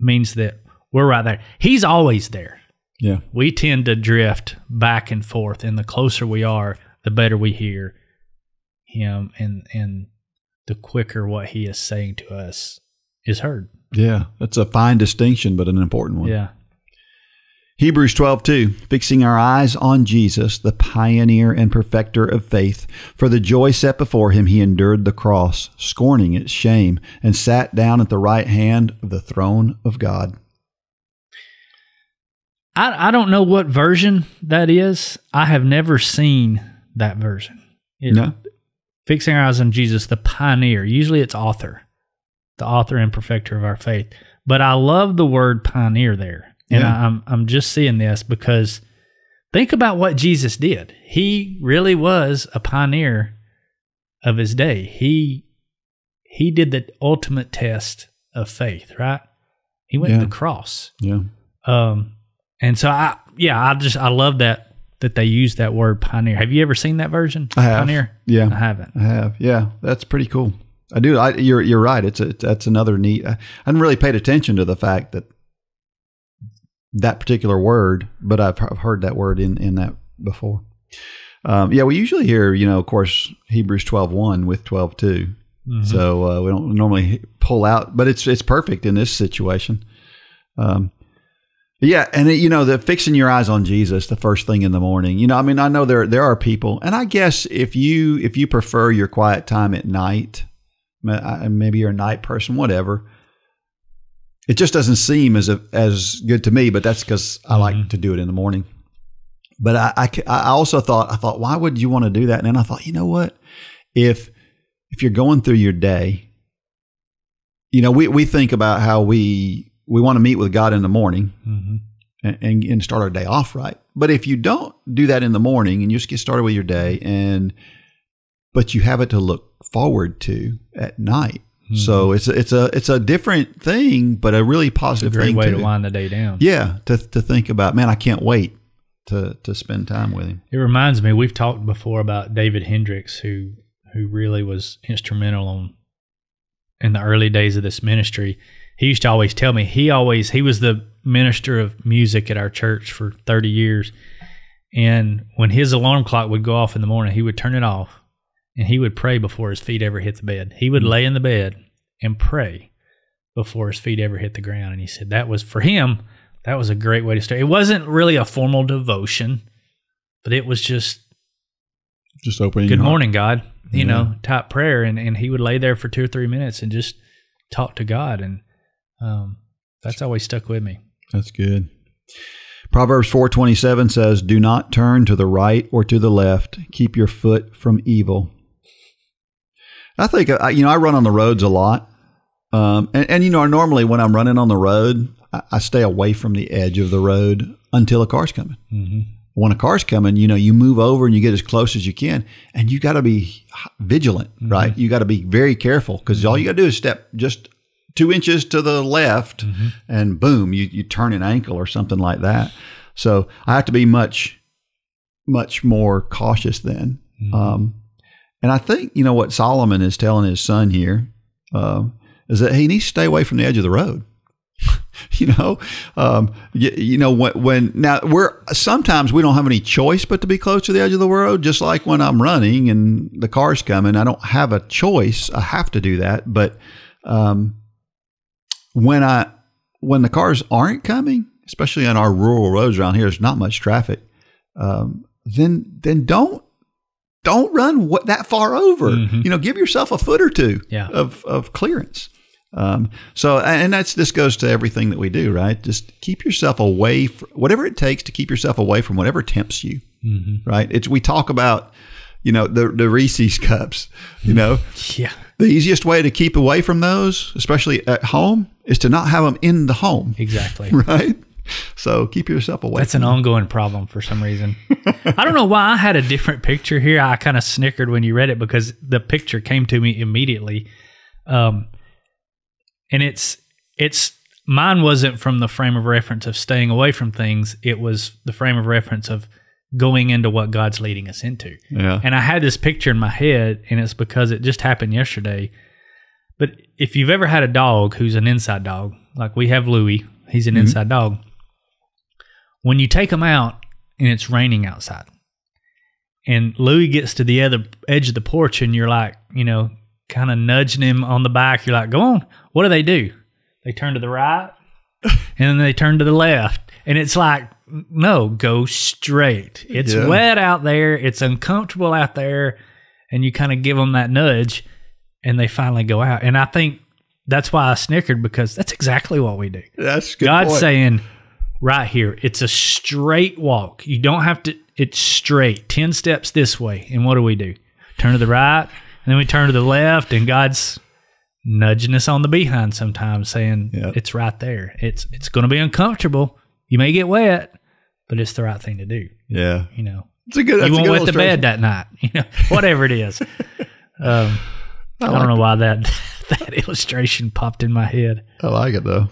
means that we're right there. He's always there. Yeah. We tend to drift back and forth, and the closer we are, the better we hear Him, and and the quicker what He is saying to us is heard. Yeah. That's a fine distinction, but an important one. Yeah, Hebrews 12, 2, fixing our eyes on Jesus, the pioneer and perfecter of faith. For the joy set before him, he endured the cross, scorning its shame, and sat down at the right hand of the throne of God. I I don't know what version that is. I have never seen that version. It- No? Fixing our eyes on Jesus, the pioneer. Usually it's author, the author and perfecter of our faith. But I love the word pioneer there. And Yeah. I, I'm, I'm just seeing this because think about what Jesus did. He really was a pioneer of his day. He, he did the ultimate test of faith, right? He went Yeah. to the cross. Yeah. Um, and so I, yeah, I just, I love that, that they use that word pioneer. Have you ever seen that version? I have. Pioneer? Yeah. I haven't. I have. Yeah, that's pretty cool. I do. I, you're you're right. It's a, that's another neat. I, I hadn't really paid attention to the fact that that particular word, but I've, I've heard that word in in that before. Um, yeah, we usually hear, you know, of course, Hebrews 12.1 with 12.2. So uh, we don't normally pull out, but it's it's perfect in this situation. Um, yeah, and it, you know, the fixing your eyes on Jesus, the first thing in the morning. You know, I mean, I know there there are people, and I guess if you if you prefer your quiet time at night, maybe you're a night person, whatever. It just doesn't seem as a, as good to me, but that's because I like to do it in the morning. But I, I I also thought I thought why would you want to do that? And then I thought, you know what, if if you're going through your day, you know, we, we think about how we we want to meet with God in the morning hmm and, and, and start our day off right. But if you don't do that in the morning and you just get started with your day and but you have it to look forward to at night. So hmm. it's a, it's a it's a different thing, but a really It's a positive great thing way too. to wind the day down. Yeah, to to think about, man, I can't wait to to spend time with him. It reminds me, we've talked before about David Hendricks, who who really was instrumental on in the early days of this ministry. He used to always tell me he always he was the minister of music at our church for 30 years. And when his alarm clock would go off in the morning, he would turn it off and he would pray before his feet ever hit the bed. He would lay in the bed and pray before his feet ever hit the ground. And he said that was for him, that was a great way to start. It wasn't really a formal devotion, but it was just Just opening. good morning, God, you Yeah. know, type prayer. And, and he would lay there for two or three minutes and just talk to God. And um, that's always stuck with me. That's good. Proverbs 4:27 says, "Do not turn to the right or to the left. Keep your foot from evil." I think I, you know I run on the roads a lot, um, and, and you know normally when I'm running on the road, I, I stay away from the edge of the road until a car's coming. Mm-hmm. When a car's coming, you know you move over and you get as close as you can, and you got to be vigilant, right? You got to be very careful because all you got to do is step just two inches to the left, and boom, you you turn an ankle or something like that. So I have to be much much more cautious then. Um, and I think you know what Solomon is telling his son here um, is that he needs to stay away from the edge of the road. you know, um, you, you know when, when now we're sometimes we don't have any choice but to be close to the edge of the road. Just like when I'm running and the car's coming, I don't have a choice. I have to do that. But um, when I when the cars aren't coming, especially on our rural roads around here, there's not much traffic. Um, then then don't don't run what that far over. Mhm. You know, give yourself a foot or two Yeah. of of clearance. Um, so, and that's this goes to everything that we do, right? Just keep yourself away, from, whatever it takes to keep yourself away from whatever tempts you, Mm-hmm. right? It's we talk about, you know, the the Reese's cups. You know, Yeah. the easiest way to keep away from those, especially at home, is to not have them in the home, Exactly. right? So keep yourself away. That's an ongoing problem for some reason. I don't know why I had a different picture here. I kind of snickered when you read it because the picture came to me immediately. Um, and it's it's mine wasn't from the frame of reference of staying away from things. It was the frame of reference of going into what God's leading us into. yeah. And I had this picture in my head, and it's because it just happened yesterday. But if you've ever had a dog who's an inside dog, like we have Louie, he's an inside dog. When you take them out and it's raining outside, and Louie gets to the other edge of the porch, and you're like, you know, kind of nudging him on the back, you're like, go on. What do they do? They turn to the right, and then they turn to the left. And it's like, no, go straight. It's Yeah. wet out there. It's uncomfortable out there. And you kind of give them that nudge and they finally go out. And I think that's why I snickered because that's exactly what we do. That's good. God's point. saying right here, it's a straight walk. You don't have to, it's straight, 10 steps this way. And what do we do? Turn to the right, and then we turn to the left, and God's nudging us on the behind sometimes, saying Yep. it's right there. It's it's going to be uncomfortable. You may get wet, but it's the right thing to do. Yeah, You know, it's a good. You won't wet the bed that night. You know, whatever it is. um, I, like don't know why that that illustration popped in my head. I like it though.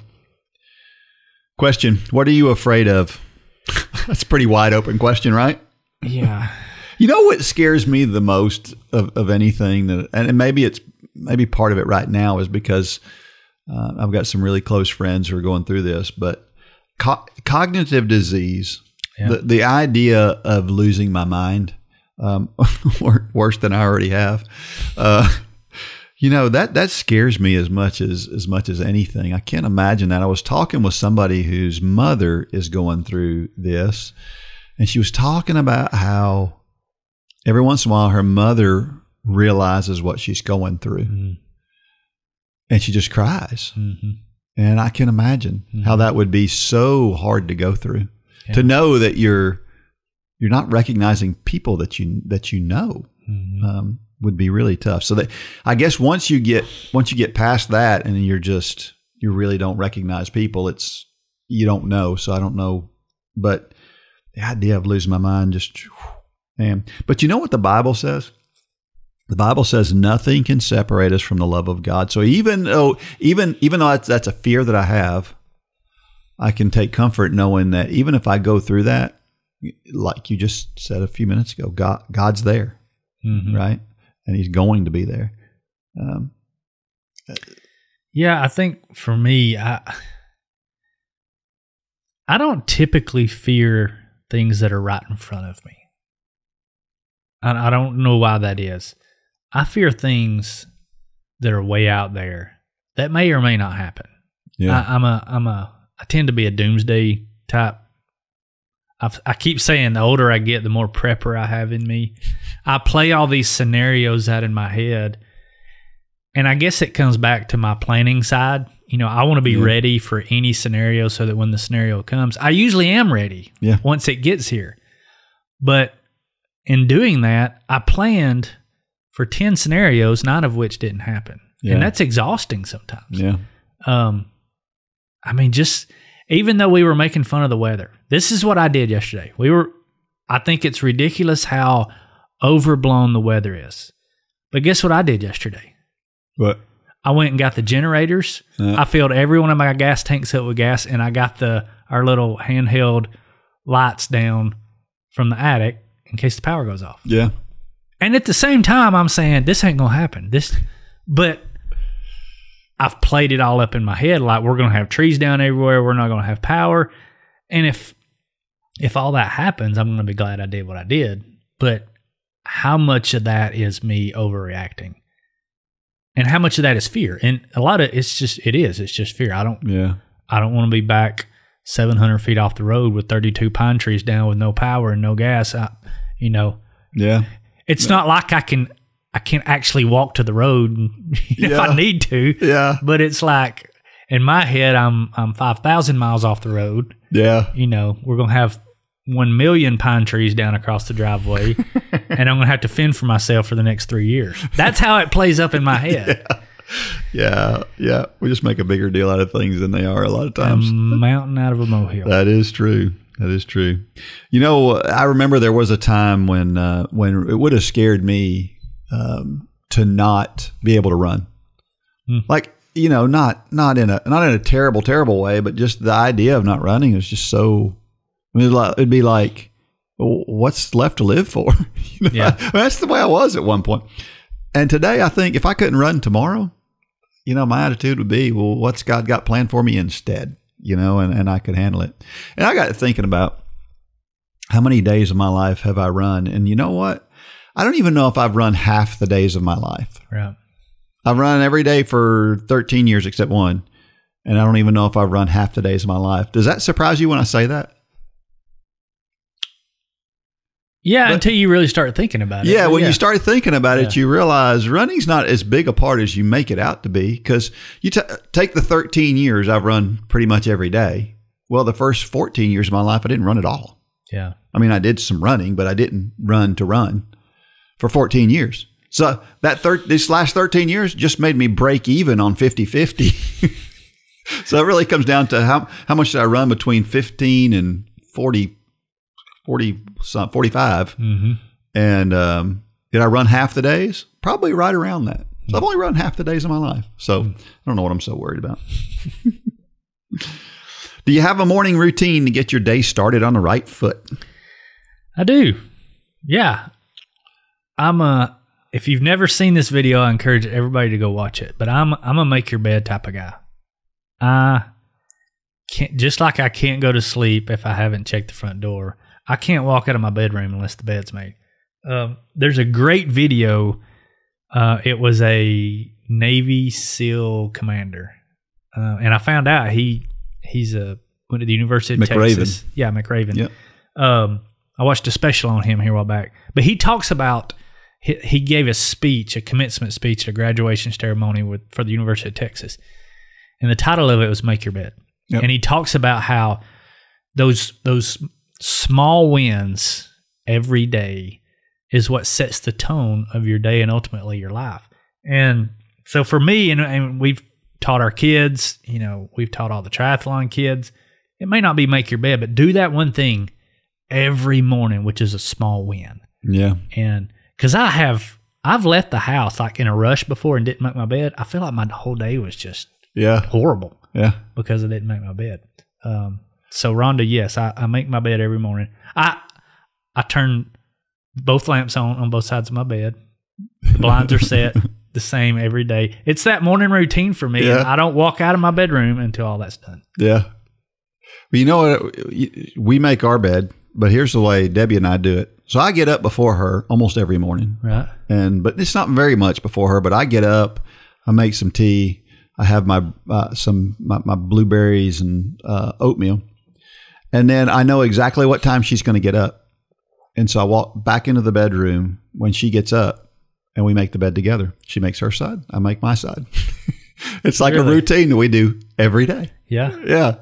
Question: What are you afraid of? That's a pretty wide open question, right? Yeah. You know what scares me the most of, of anything that, and maybe it's maybe part of it right now is because uh, I've got some really close friends who are going through this, but co- cognitive disease, Yeah. the the idea of losing my mind, um, worse than I already have. Uh, you know that that scares me as much as as much as anything. I can't imagine that. I was talking with somebody whose mother is going through this, and she was talking about how every once in a while her mother realizes what she's going through, Mhm. and she just cries. Mhm. And I can imagine how that would be so hard to go through. Yeah. To know that you're you're not recognizing people that you that you know Mhm. um, would be really tough. So that I guess once you get once you get past that and you're just you really don't recognize people, it's you don't know. So I don't know, but the idea of losing my mind just man. But you know what the Bible says? The Bible says nothing can separate us from the love of God. So even though even even though that's, that's a fear that I have, I can take comfort knowing that even if I go through that, like you just said a few minutes ago, God God's there Mhm. right? And he's going to be there. Um, Yeah, I think for me, I I don't typically fear things that are right in front of me. I, I don't know why that is. I fear things that are way out there that may or may not happen. I, I'm a I'm a I tend to be a doomsday type. I, I keep saying the older I get, the more prepper I have in me. I play all these scenarios out in my head, and I guess it comes back to my planning side. You know, I want to be Yeah. ready for any scenario so that when the scenario comes, I usually am ready. Yeah. Once it gets here, but in doing that, I planned for ten scenarios, nine of which didn't happen, Yeah. and that's exhausting sometimes. yeah, Um, I mean, just even though we were making fun of the weather, this is what I did yesterday. We were, I think it's ridiculous how overblown the weather is. But guess what I did yesterday? but I went and got the generators. Yeah. I filled every one of my gas tanks up with gas, and I got the our little handheld lights down from the attic in case the power goes off. yeah, And at the same time, I'm saying this ain't gonna happen. This, but I've played it all up in my head like we're gonna have trees down everywhere. We're not gonna have power, and if if all that happens, I'm gonna be glad I did what I did. But how much of that is me overreacting, and how much of that is fear? And a lot of it's just it is. It's just fear. I don't yeah, I don't want to be back 700 feet off the road with 32 pine trees down with no power and no gas. I, you know, yeah, it's not like I can I can actually walk to the road if Yeah. I need to. yeah, But it's like in my head I'm I'm five thousand miles off the road. yeah, You know, we're gonna have one million pine trees down across the driveway, and I'm gonna have to fend for myself for the next three years. That's how it plays up in my head. Yeah, yeah. We just make a bigger deal out of things than they are a lot of times. A mountain out of a molehill. That is true. That is true. You know, I remember there was a time when uh, when it would have scared me um, to not be able to run. Hmm. Like you know, not not in a not in a terrible terrible way, but just the idea of not running is just so. I mean, it'd be like, what's left to live for? You know, Yeah. that's the way I was at one point. And today, I think if I couldn't run tomorrow, you know, my attitude would be, well, what's God got planned for me instead? You know, and, and I could handle it. And I got thinking about how many days of my life have I run? And you know what? I don't even know if I've run half the days of my life. Right. I've run every day for 13 years except one. And I don't even know if I've run half the days of my life. Does that surprise you when I say that? Yeah, But- until you really start thinking about it. Yeah, when you start thinking about it, Yeah. you realize running's not as big a part as you make it out to be. Because you t- take the 13 years I've run pretty much every day. Well, the first 14 years of my life, I didn't run at all. yeah, I mean, I did some running, but I didn't run to run for 14 years. So that thir- this last 13 years just made me break even on 50 50. so it really comes down to how, how much did I run between 15 and 40, 40 some, 45. hmm And um, did I run half the days? Probably right around that. So I've only run half the days of my life. So I don't know what I'm so worried about. Do you have a morning routine to get your day started on the right foot? I do. Yeah, I'm a. If you've never seen this video, I encourage everybody to go watch it. But I'm I'm a make your bed type of guy. I can't just like I can't go to sleep if I haven't checked the front door. I can't walk out of my bedroom unless the bed's made. Um, there's a great video. Uh, it was a Navy SEAL commander, uh, and I found out he he's a went to the University of McRaven. Texas. Yeah, McRaven. Yep. Um, I watched a special on him here a while back, but he talks about he, he gave a speech, a commencement speech at a graduation ceremony with for the University of Texas, and the title of it was "Make Your Bed," Yep. and he talks about how those those small wins every day is what sets the tone of your day and ultimately your life. And so for me, and, and we've taught our kids, you know, we've taught all the triathlon kids. It may not be make your bed, but do that one thing every morning, which is a small win. Yeah. And because I have, I've left the house like in a rush before and didn't make my bed. I feel like my whole day was just Yeah. horrible Yeah. because I didn't make my bed. Um, so Rhonda, yes, I, I make my bed every morning. I I turn both lamps on on both sides of my bed. The blinds are set the same every day. It's that morning routine for me. Yeah. I don't walk out of my bedroom until all that's done. Yeah. Well, you know what? We make our bed, but here's the way Debbie and I do it. So I get up before her almost every morning. Right? and but it's not very much before her. But I get up, I make some tea, I have my uh, some my, my blueberries and uh, oatmeal, and then I know exactly what time she's going to get up, and so I walk back into the bedroom when she gets up, and we make the bed together. She makes her side, I make my side. it's like a routine that we do every day. Yeah. Yeah,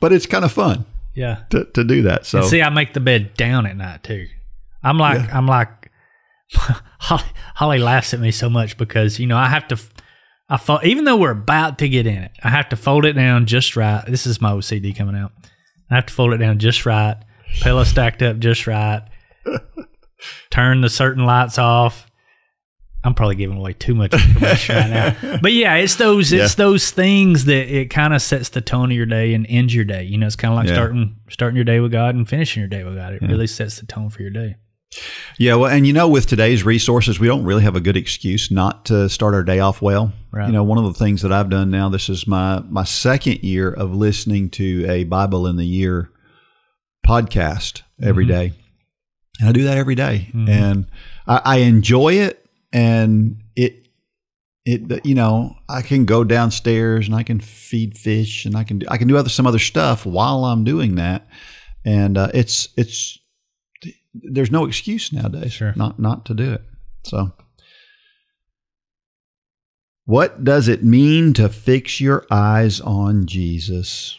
but it's kind of fun Yeah. to, to do that. So And see, I make the bed down at night too. I'm like, I'm like, Holly, Holly laughs at me so much because you know I have to, I fold, even though we're about to get in it, I have to fold it down just right. This is my OCD coming out. I have to fold it down just right, pillow stacked up just right, turn the certain lights off. I'm probably giving away too much information right now, but yeah, it's those it's those things that it kind of sets the tone of your day and ends your day. You know, it's kind of like Yeah. starting starting your day with God and finishing your day with God. It mm-hmm. really sets the tone for your day. Yeah, well, and you know, with today's resources, we don't really have a good excuse not to start our day off well. Right. You know, one of the things that I've done now, this is my my second year of listening to a Bible in the Year podcast every Mm-hmm. day, and I do that every day. and I, I enjoy it, and it it you know I can go downstairs and I can feed fish and I can do, I can do other some other stuff while I'm doing that, and uh, it's it's there's no excuse nowadays Sure. not not to do it. So, what does it mean to fix your eyes on Jesus?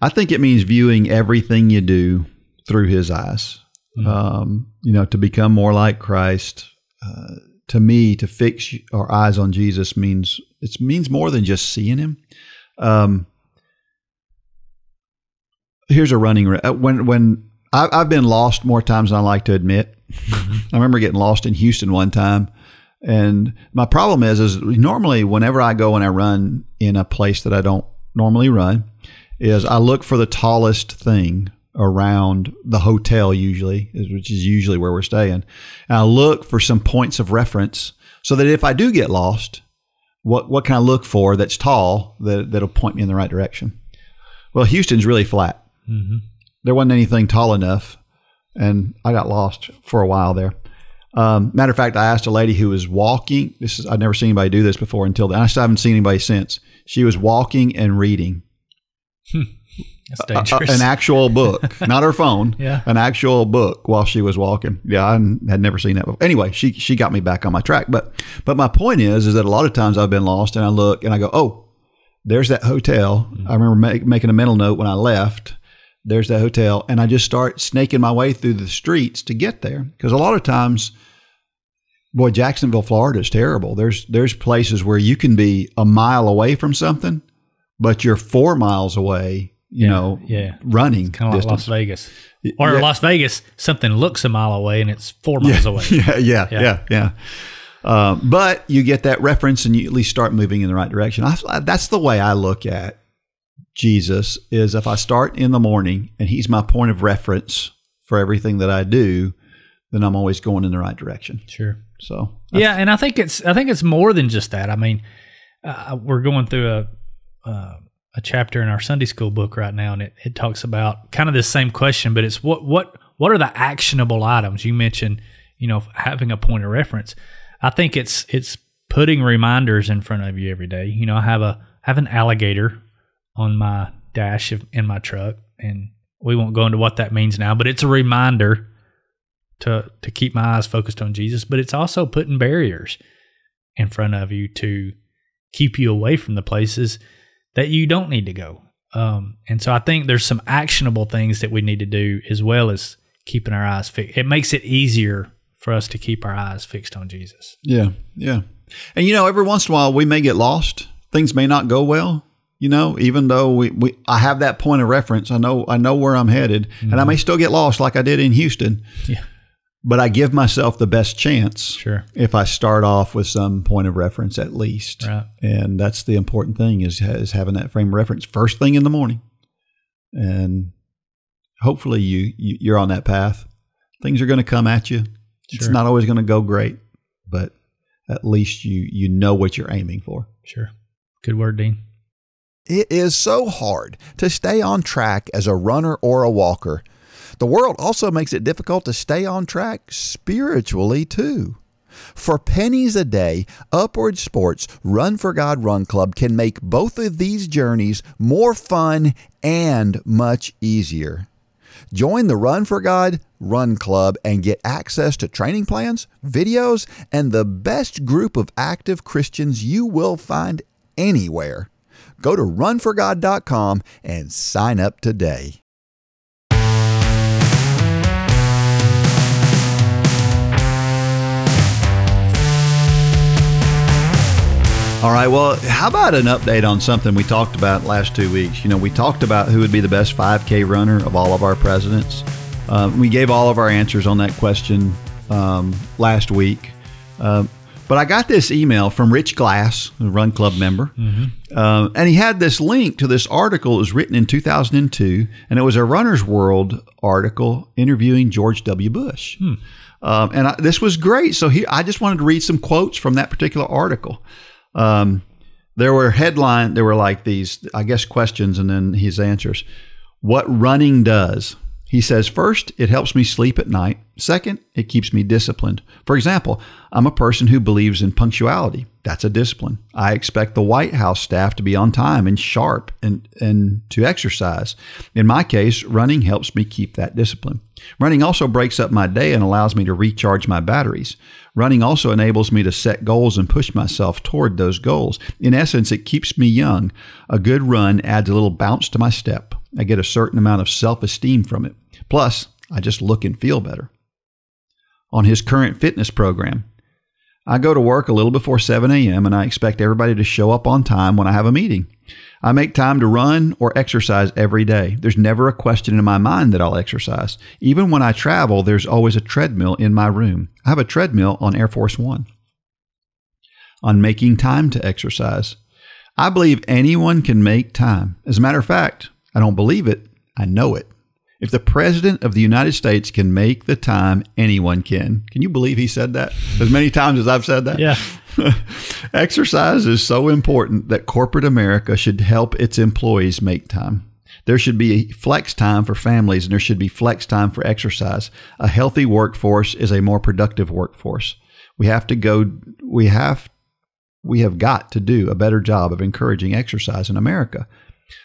I think it means viewing everything you do through His eyes. Mm. Um, you know, to become more like Christ. Uh, to me, to fix our eyes on Jesus means it means more than just seeing Him. Um, here's a running re- uh, when when I, I've been lost more times than I like to admit. I remember getting lost in Houston one time, and my problem is is normally whenever I go and I run in a place that I don't normally run, is I look for the tallest thing around the hotel usually, which is usually where we're staying. And I look for some points of reference so that if I do get lost, what what can I look for that's tall that that'll point me in the right direction? Well, Houston's really flat. Mm-hmm. There wasn't anything tall enough, and I got lost for a while there. Um, matter of fact, I asked a lady who was walking. This is I've never seen anybody do this before until then. I still haven't seen anybody since. She was walking and reading That's a- a- an actual book, not her phone. Yeah. an actual book while she was walking. Yeah, I had never seen that before. Anyway, she she got me back on my track. But but my point is is that a lot of times I've been lost and I look and I go, oh, there's that hotel. I remember make, making a mental note when I left. There's that hotel, and I just start snaking my way through the streets to get there because a lot of times. Boy, Jacksonville, Florida is terrible. There's there's places where you can be a mile away from something, but you're four miles away. You Yeah, know, yeah. running kind of like. Las Vegas. Or Yeah. Las Vegas, something looks a mile away and it's four miles away. Yeah, yeah, Yeah. yeah, yeah. Uh, but you get that reference, and you at least start moving in the right direction. I, that's the way I look at Jesus. Is if I start in the morning, and He's my point of reference for everything that I do, then I'm always going in the right direction. Sure. So Yeah, and I think it's I think it's more than just that. I mean, uh, we're going through a uh, a chapter in our Sunday school book right now, and it, it talks about kind of the same question, but it's what what what are the actionable items you mentioned? You know, having a point of reference. I think it's it's putting reminders in front of you every day. You know, I have a have an alligator on my dash of, in my truck, and we won't go into what that means now, but it's a reminder to to keep my eyes focused on Jesus, but it's also putting barriers in front of you to keep you away from the places that you don't need to go. Um, and so I think there's some actionable things that we need to do as well as keeping our eyes fixed. It makes it easier for us to keep our eyes fixed on Jesus. Yeah, yeah. And you know, every once in a while we may get lost. Things may not go well. You know, even though we, we I have that point of reference, I know I know where I'm headed, and I mm-hmm. may still get lost like I did in Houston. Yeah. But I give myself the best chance Sure. if I start off with some point of reference at least. Right. And that's the important thing is, is having that frame of reference first thing in the morning. And hopefully you, you you're on that path. Things are going to come at you. It's not always going to go great, but at least you you know what you're aiming for. Sure. Good word, Dean. It is so hard to stay on track as a runner or a walker. The world also makes it difficult to stay on track spiritually, too. For pennies a day, Upward Sports Run for God Run Club can make both of these journeys more fun and much easier. Join the Run for God Run Club and get access to training plans, videos, and the best group of active Christians you will find anywhere. Go to runforgod.com and sign up today. All right. Well, how about an update on something we talked about last two weeks? You know, we talked about who would be the best 5K runner of all of our presidents. Uh, we gave all of our answers on that question um, last week. Um, but I got this email from Rich Glass, a Run Club member, um, and he had this link to this article. It was written in 2002, and it was a Runner's World article interviewing George W. Bush. Um, and I, this was great. So he, I just wanted to read some quotes from that particular article. Um, there were headline, there were like these, I guess, questions and then his answers. What running does. He says, first, it helps me sleep at night. Second, it keeps me disciplined. For example, I'm a person who believes in punctuality. That's a discipline. I expect the White House staff to be on time and sharp and, and to exercise. In my case, running helps me keep that discipline. Running also breaks up my day and allows me to recharge my batteries. Running also enables me to set goals and push myself toward those goals. In essence, it keeps me young. A good run adds a little bounce to my step. I get a certain amount of self esteem from it. Plus, I just look and feel better. On his current fitness program, I go to work a little before 7 a.m. and I expect everybody to show up on time when I have a meeting. I make time to run or exercise every day. There's never a question in my mind that I'll exercise. Even when I travel, there's always a treadmill in my room. I have a treadmill on Air Force One. On making time to exercise, I believe anyone can make time. As a matter of fact, I don't believe it, I know it. If the President of the United States can make the time, anyone can. Can you believe he said that as many times as I've said that? Yeah. Exercise is so important that corporate America should help its employees make time. There should be flex time for families and there should be flex time for exercise. A healthy workforce is a more productive workforce. We have to go we have we have got to do a better job of encouraging exercise in America.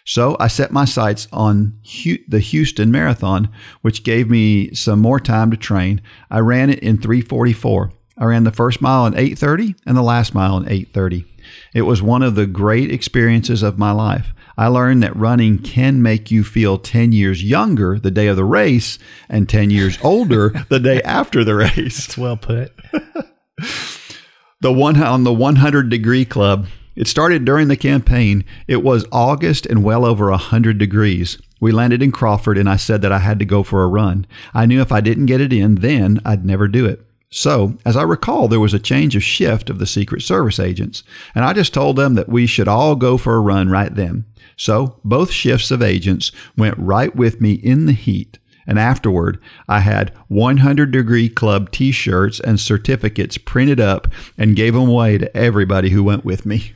So I set my sights on the Houston Marathon, which gave me some more time to train. I ran it in 344. I ran the first mile in 8:30 and the last mile in 8:30. It was one of the great experiences of my life. I learned that running can make you feel 10 years younger the day of the race and 10 years older the day after the race. It's well put. the one on the 100 degree club it started during the campaign. It was August and well over 100 degrees. We landed in Crawford and I said that I had to go for a run. I knew if I didn't get it in, then I'd never do it. So, as I recall, there was a change of shift of the Secret Service agents, and I just told them that we should all go for a run right then. So, both shifts of agents went right with me in the heat. And afterward, I had 100 degree club t shirts and certificates printed up and gave them away to everybody who went with me.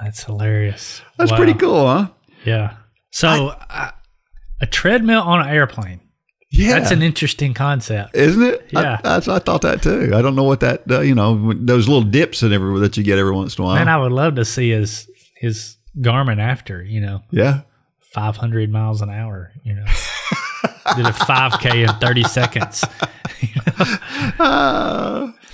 That's hilarious. That's wow. pretty cool, huh? Yeah. So I, uh, a treadmill on an airplane. Yeah, that's an interesting concept, isn't it? Yeah, I, that's I thought that too. I don't know what that uh, you know those little dips and every that you get every once in a while. Man, I would love to see his his Garmin after you know. Yeah, five hundred miles an hour. You know, did a five k in thirty seconds. uh,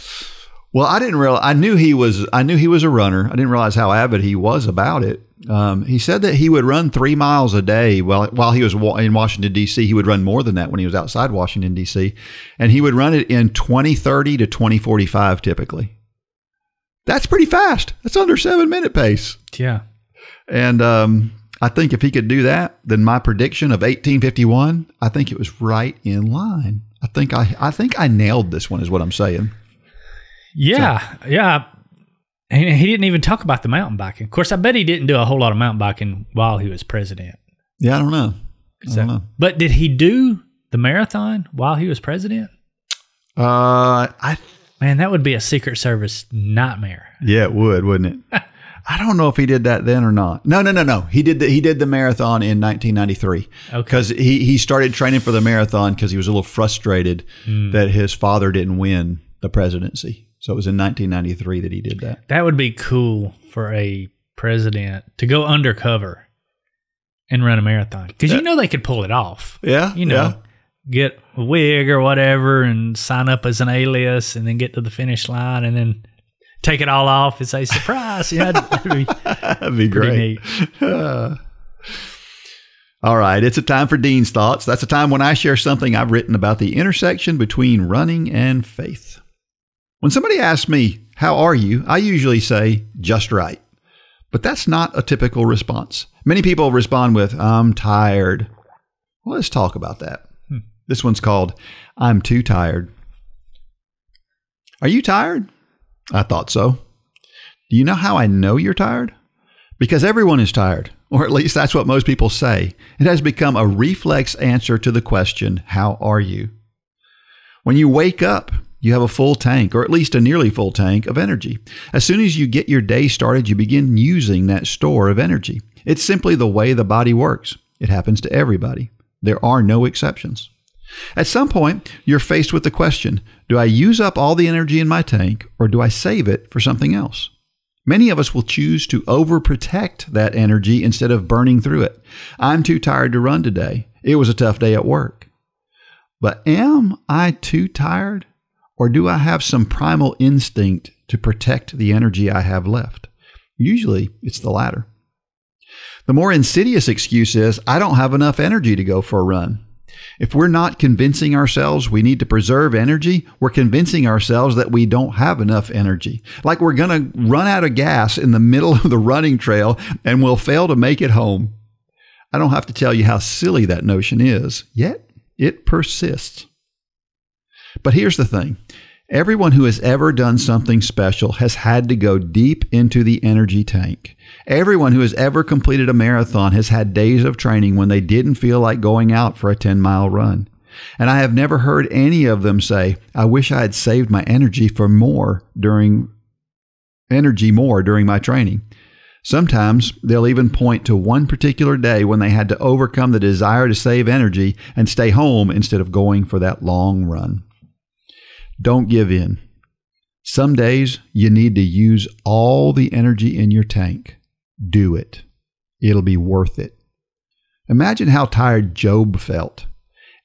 Well, I didn't realize. I knew he was. I knew he was a runner. I didn't realize how avid he was about it. Um, he said that he would run three miles a day while while he was in Washington D.C. He would run more than that when he was outside Washington D.C. and he would run it in twenty thirty to twenty forty five typically. That's pretty fast. That's under seven minute pace. Yeah, and um, I think if he could do that, then my prediction of eighteen fifty one, I think it was right in line. I think I I think I nailed this one. Is what I'm saying. Yeah, so. yeah. And he didn't even talk about the mountain biking. Of course, I bet he didn't do a whole lot of mountain biking while he was president. Yeah, I don't know. I don't know. But did he do the marathon while he was president? Uh, I man, that would be a Secret Service nightmare. Yeah, it would, wouldn't it? I don't know if he did that then or not. No, no, no, no. He did the he did the marathon in 1993. Okay. Because he he started training for the marathon because he was a little frustrated mm. that his father didn't win the presidency. So it was in 1993 that he did that. That would be cool for a president to go undercover and run a marathon because you know they could pull it off. Yeah, you know, yeah. get a wig or whatever and sign up as an alias, and then get to the finish line, and then take it all off and say surprise. yeah, that'd be, that'd be great. all right, it's a time for Dean's thoughts. That's a time when I share something I've written about the intersection between running and faith. When somebody asks me, How are you? I usually say, Just right. But that's not a typical response. Many people respond with, I'm tired. Well, let's talk about that. Hmm. This one's called, I'm too tired. Are you tired? I thought so. Do you know how I know you're tired? Because everyone is tired, or at least that's what most people say. It has become a reflex answer to the question, How are you? When you wake up, you have a full tank, or at least a nearly full tank, of energy. As soon as you get your day started, you begin using that store of energy. It's simply the way the body works. It happens to everybody. There are no exceptions. At some point, you're faced with the question Do I use up all the energy in my tank, or do I save it for something else? Many of us will choose to overprotect that energy instead of burning through it. I'm too tired to run today. It was a tough day at work. But am I too tired or do I have some primal instinct to protect the energy I have left? Usually it's the latter. The more insidious excuse is, I don't have enough energy to go for a run. If we're not convincing ourselves we need to preserve energy, we're convincing ourselves that we don't have enough energy. Like we're going to run out of gas in the middle of the running trail and we'll fail to make it home. I don't have to tell you how silly that notion is, yet it persists. But here's the thing everyone who has ever done something special has had to go deep into the energy tank. Everyone who has ever completed a marathon has had days of training when they didn't feel like going out for a 10 mile run. And I have never heard any of them say, I wish I had saved my energy for more during energy more during my training. Sometimes they'll even point to one particular day when they had to overcome the desire to save energy and stay home instead of going for that long run. Don't give in. Some days you need to use all the energy in your tank. Do it. It'll be worth it. Imagine how tired Job felt.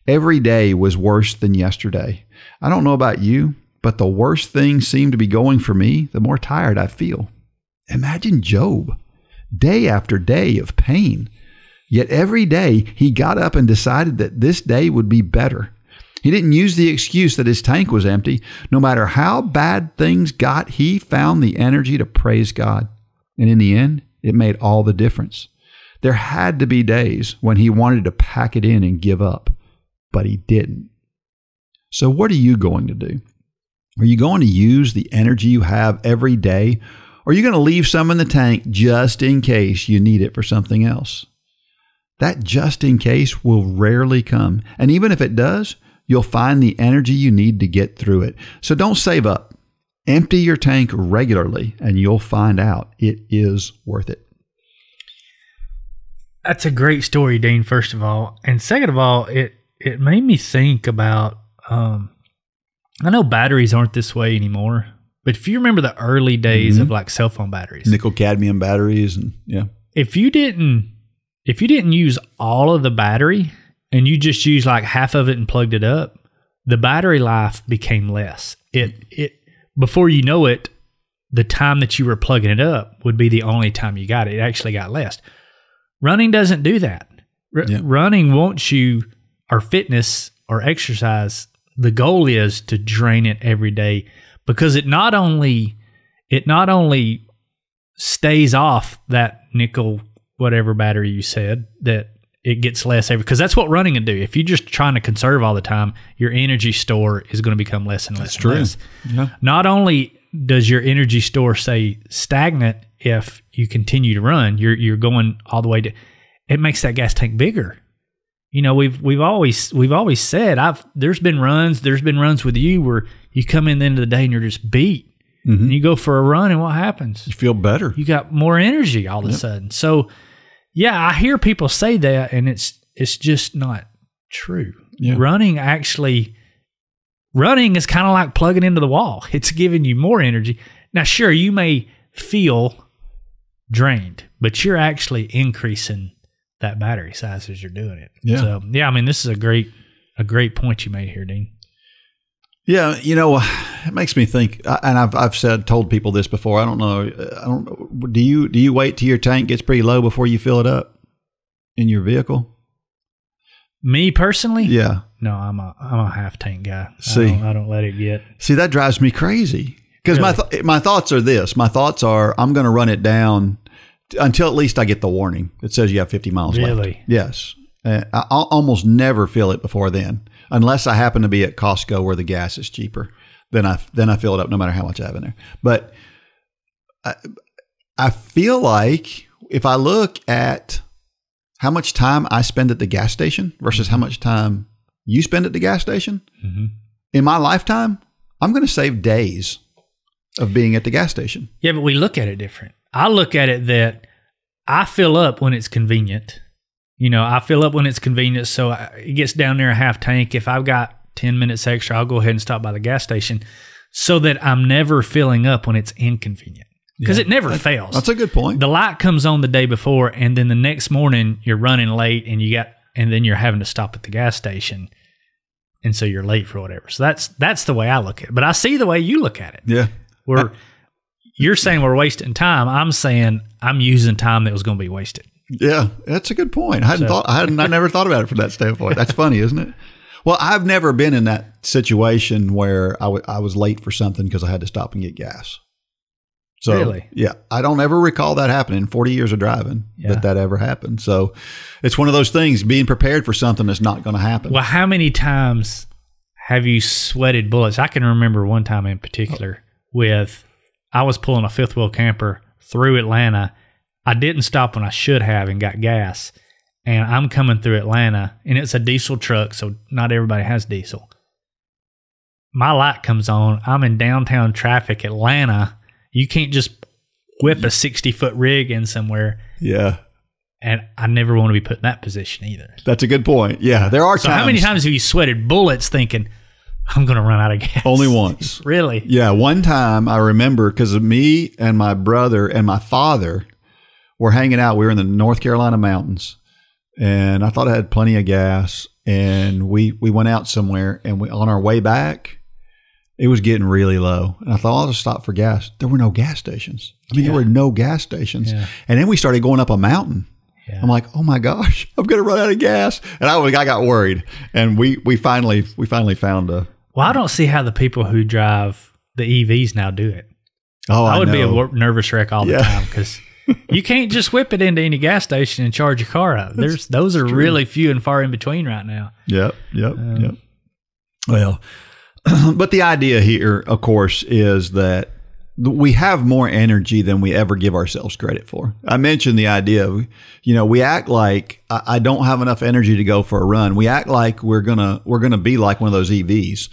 Every day was worse than yesterday. I don't know about you, but the worse things seem to be going for me, the more tired I feel. Imagine Job, day after day of pain. Yet every day he got up and decided that this day would be better. He didn't use the excuse that his tank was empty. No matter how bad things got, he found the energy to praise God. And in the end, it made all the difference. There had to be days when he wanted to pack it in and give up, but he didn't. So, what are you going to do? Are you going to use the energy you have every day, or are you going to leave some in the tank just in case you need it for something else? That just in case will rarely come. And even if it does, you'll find the energy you need to get through it. So don't save up. Empty your tank regularly and you'll find out it is worth it. That's a great story, Dean, first of all. And second of all, it, it made me think about um, I know batteries aren't this way anymore, but if you remember the early days of like cell phone batteries, Nickel cadmium batteries and yeah. if you didn't if you didn't use all of the battery and you just used like half of it and plugged it up, the battery life became less. It it before you know it, the time that you were plugging it up would be the only time you got it. It actually got less. Running doesn't do that. R- Yeah. Running wants you or fitness or exercise. The goal is to drain it every day because it not only it not only stays off that nickel whatever battery you said that it gets less every because that's what running can do. If you're just trying to conserve all the time, your energy store is going to become less and less. That's true. less. Yeah. Not only does your energy store say stagnant if you continue to run, you're you're going all the way to. It makes that gas tank bigger. You know, we've we've always we've always said I've there's been runs there's been runs with you where you come in the end of the day and you're just beat, and you go for a run and what happens? You feel better. you got more energy all of a sudden. So, yeah, I hear people say that, and it's it's just not true. Yeah. Running actually, running is kind of like plugging into the wall. It's giving you more energy. Now, sure, you may feel drained, but you're actually increasing that battery size as you're doing it. Yeah. So, yeah, I mean, this is a great a great point you made here, Dean. Yeah, you know, it makes me think, and I've I've said told people this before. I don't know. I don't. know. Do you do you wait till your tank gets pretty low before you fill it up in your vehicle? Me personally, Yeah. no, I'm a I'm a half tank guy. See. I don't, I don't let it get. See, that drives me crazy because my th- my thoughts are this. My thoughts are I'm going to run it down t- until at least I get the warning that says you have 50 miles left. Really? Yes. Uh, I- I'll almost never fill it before then, unless I happen to be at Costco where the gas is cheaper. Then I then I fill it up no matter how much I have in there. But I, I feel like if I look at how much time I spend at the gas station versus how much time you spend at the gas station Mhm. in my lifetime, I'm going to save days of being at the gas station. Yeah, but we look at it different. I look at it that I fill up when it's convenient. You know, I fill up when it's convenient, so I, it gets down there a half tank. If I've got ten minutes extra, I'll go ahead and stop by the gas station, so that I'm never filling up when it's inconvenient because it never fails. That's a good point. the light comes on the day before, and then the next morning you're running late, and you got, and then you're having to stop at the gas station, and so you're late for whatever. So that's that's the way I look at it. But I see the way you look at it. yeah. We're you're saying we're wasting time. I'm saying I'm using time that was going to be wasted. Yeah, that's a good point. I hadn't So- thought. I hadn't. I never thought about it from that standpoint. That's funny, isn't it? Well, I've never been in that situation where I wa- I was late for something because I had to stop and get gas. So, Really? yeah, I don't ever recall that happening in 40 years of driving Yeah. that that ever happened. So, it's one of those things being prepared for something that's not going to happen. Well, how many times have you sweated bullets? I can remember one time in particular with I was pulling a fifth wheel camper through Atlanta. I didn't stop when I should have and got gas. And I'm coming through Atlanta and it's a diesel truck, so not everybody has diesel. My light comes on. I'm in downtown traffic, Atlanta. You can't just whip a 60 foot rig in somewhere. yeah, And I never want to be put in that position either. that's a good point. Yeah, there are So times. how many times have you sweated bullets thinking, I'm going to run out of gas? Only once. Really? Yeah, one time I remember because of me and my brother and my father were hanging out. We were in the North Carolina mountains, and I thought I had plenty of gas. And we we went out somewhere, and we on our way back, it was getting really low. And I thought I'll just stop for gas. There were no gas stations. I mean, there were no gas stations. Yeah. And then we started going up a mountain. Yeah. I'm like, oh my gosh, I'm gonna run out of gas. And I, was- I got worried. And we we finally we finally found a. Well, I don't see how the people who drive the EVs now do it. Oh, I would be a nervous wreck all the Yeah. time because you can't just whip it into any gas station and charge your car up. There's those are really few and far in between right now. Yep, yep, um, yep. Well, but the idea here, of course, is that we have more energy than we ever give ourselves credit for. I mentioned the idea of, you know, we act like I, don't have enough energy to go for a run. We act like we're gonna we're gonna be like one of those EVs.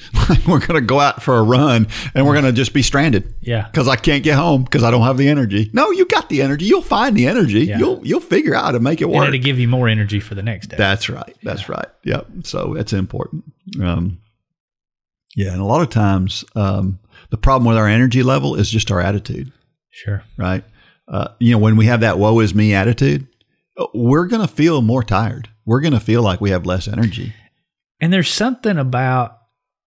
We're gonna go out for a run and we're gonna just be stranded. Yeah. Because I can't get home because I don't have the energy. No, you got the energy. You'll find the energy. Yeah. You'll you'll figure out how to make it And work. it'll give you more energy for the next day. That's right. That's right. Yep. So it's important. Um, yeah, and a lot of times um, the problem with our energy level is just our attitude, sure. right? Uh, you know, when we have that "woe is me" attitude, uh, we're going to feel more tired. We're going to feel like we have less energy. And there's something about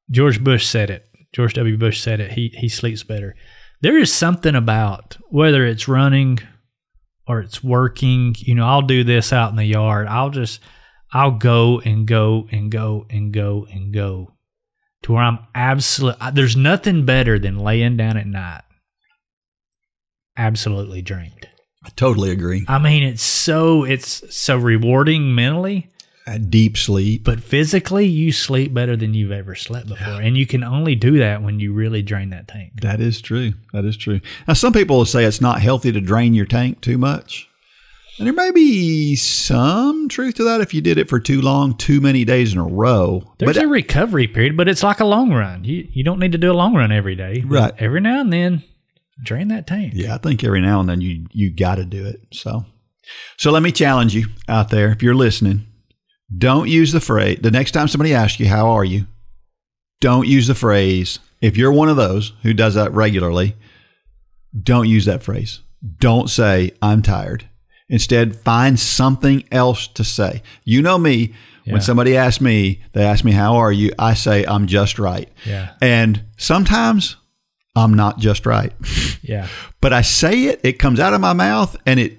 George Bush said it. George W. Bush said it. He he sleeps better. There is something about whether it's running or it's working. You know, I'll do this out in the yard. I'll just I'll go and go and go and go and go to where I'm absolute. There's nothing better than laying down at night, absolutely drained. I totally agree. I mean, it's so it's so rewarding mentally. Uh, deep sleep. But physically, you sleep better than you've ever slept before. And you can only do that when you really drain that tank. That is true. That is true. Now, some people will say it's not healthy to drain your tank too much. And there may be some truth to that if you did it for too long, too many days in a row. There's but a recovery period, but it's like a long run. You you don't need to do a long run every day. Right. Every now and then, drain that tank. yeah, I think every now and then you you got to do it. So, so let me challenge you out there if you're listening. Don't use the phrase the next time somebody asks you how are you. Don't use the phrase if you're one of those who does that regularly. Don't use that phrase. Don't say I'm tired. Instead, find something else to say. You know me. Yeah. When somebody asks me, they ask me, How are you? I say, I'm just right. Yeah. And sometimes I'm not just right. Yeah. but I say it, it comes out of my mouth, and it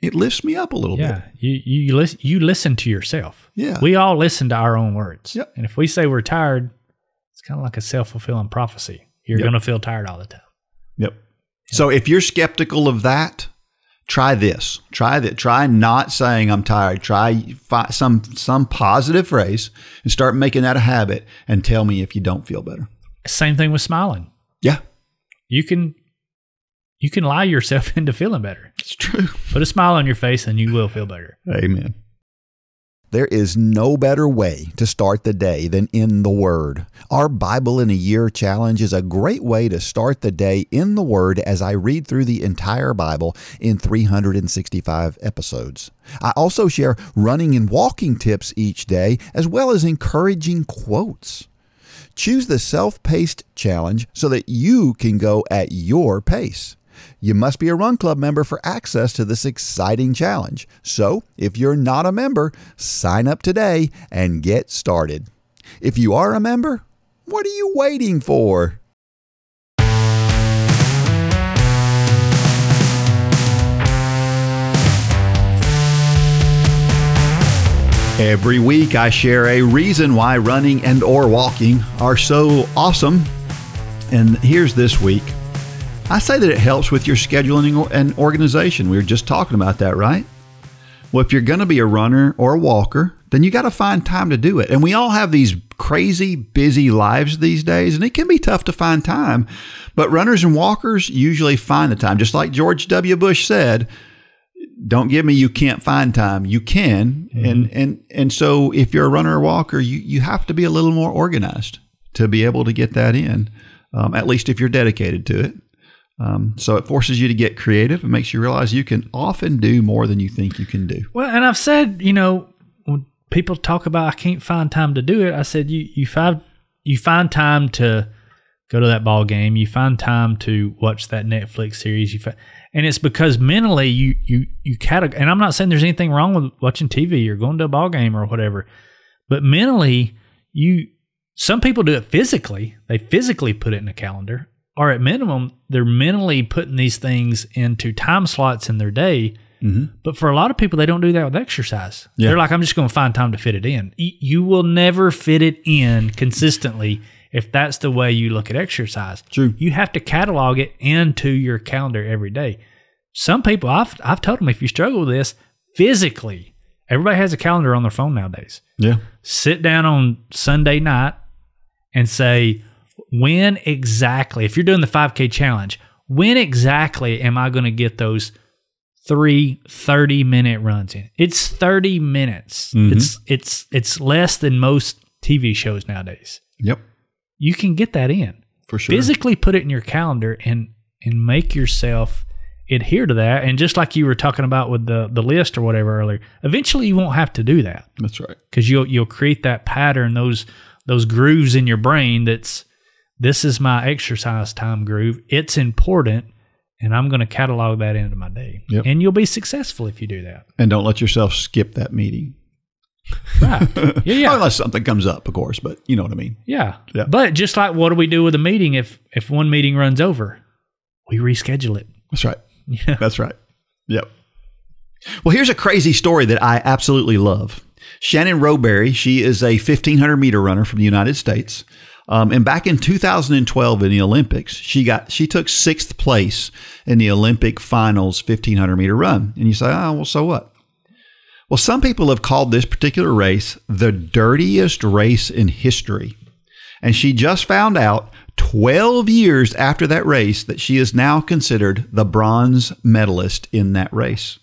it lifts me up a little Yeah. bit. You you listen you listen to yourself. Yeah. We all listen to our own words. Yep. And if we say we're tired, it's kind of like a self fulfilling prophecy. You're Yep. going to feel tired all the time. Yep. So if you're skeptical of that, try this. Try that. Try not saying I'm tired. Try some some positive phrase and start making that a habit. And tell me if you don't feel better. Same thing with smiling. Yeah, You can you can lie yourself into feeling better. it's true. Put a smile on your face and you will feel better. Amen. There is no better way to start the day than in the Word. Our Bible in a Year challenge is a great way to start the day in the Word as I read through the entire Bible in 365 episodes. I also share running and walking tips each day, as well as encouraging quotes. Choose the self paced challenge so that you can go at your pace. You must be a Run Club member for access to this exciting challenge. So, if you're not a member, sign up today and get started. If you are a member, what are you waiting for? Every week I share a reason why running and or walking are so awesome. And here's this week. I say that it helps with your scheduling and organization. We were just talking about that, right? Well, if you're going to be a runner or a walker, then you got to find time to do it. And we all have these crazy busy lives these days, and it can be tough to find time. But runners and walkers usually find the time. Just like George W. Bush said, don't give me you can't find time. You can. Mm-hmm. And and and so if you're a runner or walker, you you have to be a little more organized to be able to get that in. Um, at least if you're dedicated to it. Um, so it forces you to get creative and makes you realize you can often do more than you think you can do. Well, and I've said, you know, when people talk about I can't find time to do it, I said you you find you find time to go to that ball game, you find time to watch that Netflix series, you find, and it's because mentally you you you categ- and I'm not saying there's anything wrong with watching TV or going to a ball game or whatever, but mentally you some people do it physically. They physically put it in a calendar, or at minimum, they're mentally putting these things into time slots in their day. Mm-hmm. But for a lot of people, they don't do that with exercise. Yeah. They're like, I'm just going to find time to fit it in. You will never fit it in consistently if that's the way you look at exercise. True. You have to catalog it into your calendar every day. Some people, I've, I've told them if you struggle with this physically, everybody has a calendar on their phone nowadays. Yeah. Sit down on Sunday night and say, when exactly, if you're doing the 5K challenge, when exactly am I going to get those three 30 minute runs in? It's 30 minutes. Mm-hmm. It's it's it's less than most TV shows nowadays. Yep you can get that in for sure. Physically put it in your calendar and and make yourself adhere to that. And just like you were talking about with the the list or whatever earlier, eventually you won't have to do that. That's right. Because you'll you'll create that pattern, those those grooves in your brain. That's this is my exercise time groove. It's important, and I'm going to catalog that into my day. Yep. And you'll be successful if you do that. And don't let yourself skip that meeting. Right. Yeah, yeah. Unless something comes up, of course, but you know what I mean. Yeah. Yeah. But just like what do we do with a meeting if if one meeting runs over? We reschedule it. That's right. Yeah. That's right. Yep. Well, here's a crazy story that I absolutely love. Shannon Rowbury, she is a 1500 meter runner from the United States. Um, and back in 2012 in the Olympics, she got she took sixth place in the Olympic finals 1500 meter run. And you say, oh, well, so what? Well, some people have called this particular race the dirtiest race in history. And she just found out 12 years after that race that she is now considered the bronze medalist in that race.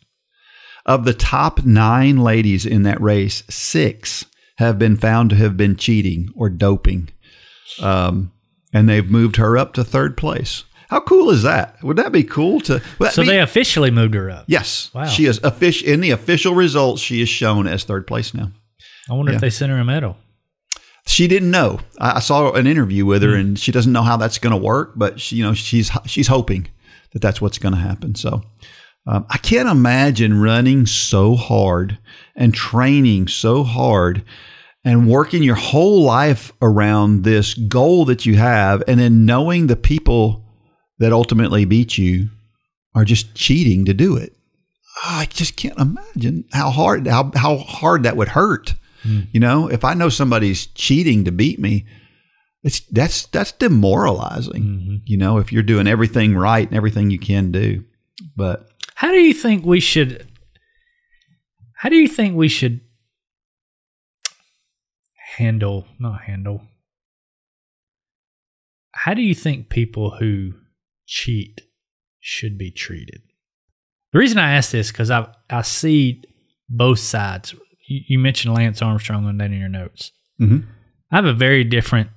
Of the top nine ladies in that race, six have been found to have been cheating or doping. Um, and they've moved her up to third place. How cool is that? Would that be cool to? so be, they officially moved her up. Yes. Wow. She is official in the official results. She is shown as third place now. I wonder yeah. if they sent her a medal. She didn't know. I, I saw an interview with her, mm. and she doesn't know how that's going to work. But she, you know, she's she's hoping that that's what's going to happen. So. Um, I can't imagine running so hard and training so hard and working your whole life around this goal that you have, and then knowing the people that ultimately beat you are just cheating to do it. I just can't imagine how hard how how hard that would hurt. Mm. You know, if I know somebody's cheating to beat me, it's that's that's demoralizing. Mm-hmm. You know, if you're doing everything right and everything you can do. But how do you think we should how do you think we should handle not handle how do you think people who cheat should be treated. The reason I ask this because I I see both sides. You, you, mentioned Lance Armstrong on that in your notes. Mm-hmm. I have a very different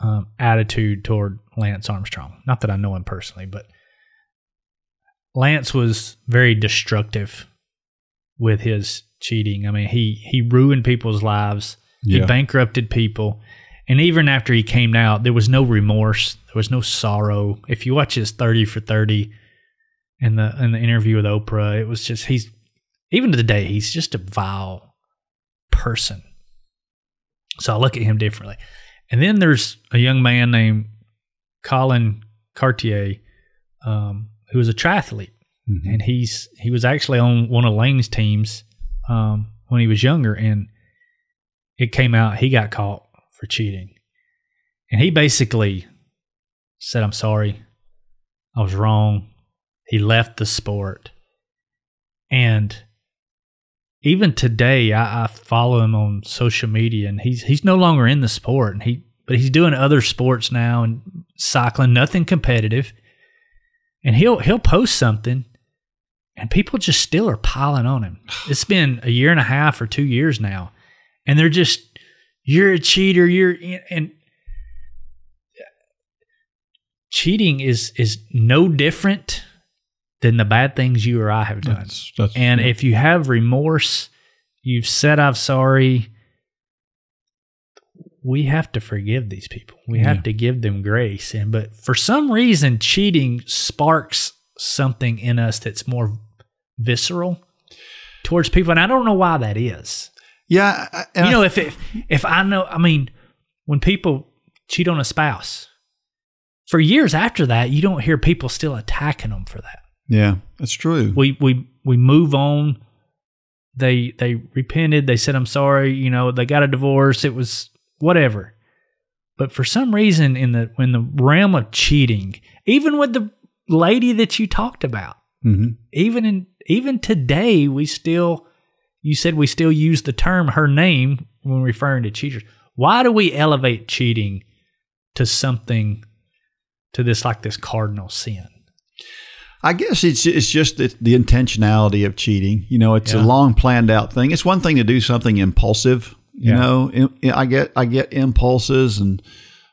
um, attitude toward Lance Armstrong. Not that I know him personally, but Lance was very destructive with his cheating. I mean, he he ruined people's lives. Yeah. He bankrupted people. And even after he came out, there was no remorse. There was no sorrow. If you watch his 30 for 30 in the in the interview with Oprah, it was just he's even to the day, he's just a vile person. So I look at him differently. And then there's a young man named Collin Chartier, um, who was a triathlete. Mm-hmm. And he's he was actually on one of Lane's teams um, when he was younger, and it came out he got caught for cheating, and he basically said, "I'm sorry, I was wrong." He left the sport, and even today, I, I follow him on social media, and he's he's no longer in the sport, and he but he's doing other sports now and cycling, nothing competitive, and he'll he'll post something and people just still are piling on him. It's been a year and a half or two years now, and they're just, you're a cheater. You're and cheating is is no different than the bad things you or I have done. That's- that's- and if you have remorse, you've said I'm sorry. We have to forgive these people. We have Yeah. to give them grace. And but for some reason, cheating sparks something in us that's more visceral towards people, and I don't know why that is. Yeah, you know, if if if I know, I mean, when people cheat on a spouse, for years after that, you don't hear people still attacking them for that. yeah, that's true. We we we move on. They they repented. They said, "I'm sorry." You know, they got a divorce. It was whatever. But for some reason, in the in the realm of cheating, even with the lady that you talked about, hmm even in even today we still you said we still use the term her name when referring to cheaters why do we elevate cheating to something to this like this cardinal sin I guess it's it's just the, the intentionality of cheating. You know, it's Yeah. a long planned out thing. It's one thing to do something impulsive. You Yeah. know, I- get I get impulses, and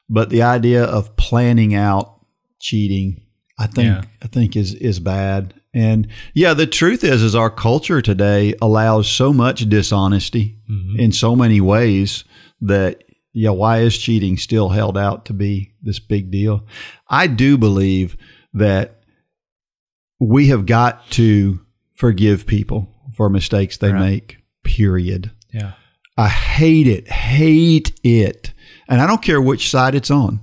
but the idea of planning out cheating, I think Yeah. I think is is bad. And yeah, the truth is, is our culture today allows so much dishonesty Mm-hmm. in so many ways that yeah, why is cheating still held out to be this big deal? I do believe that we have got to forgive people for mistakes they Right. make. Period. yeah I hate it, hate it, and I don't care which side it's on.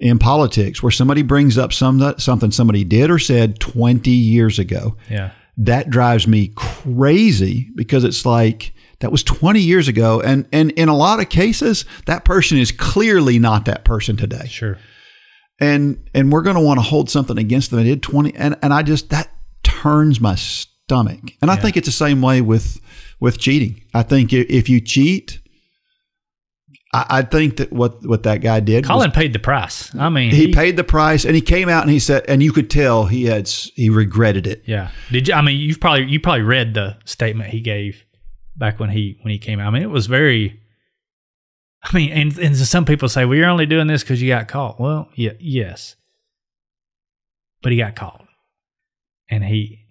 In politics, where somebody brings up some something somebody did or said twenty years ago, yeah. That drives me crazy because it's like that was 20 years ago. And and in a lot of cases that person is clearly not that person today. Sure. And and we're going to want to hold something against them. That did 20 and and I just that turns my stomach. And I think it's the same way with with cheating. I think if you cheat I, I think that what what that guy did was colin paid the price i mean he paid the price and he came out and he said and you could tell he had he regretted it yeah did you i mean you've probably you probably read the statement he gave back when he when he came out i mean it was very I mean, and, and some people say, well, you're only doing this because you got caught. Well, yeah, yes. But he got caught. And he,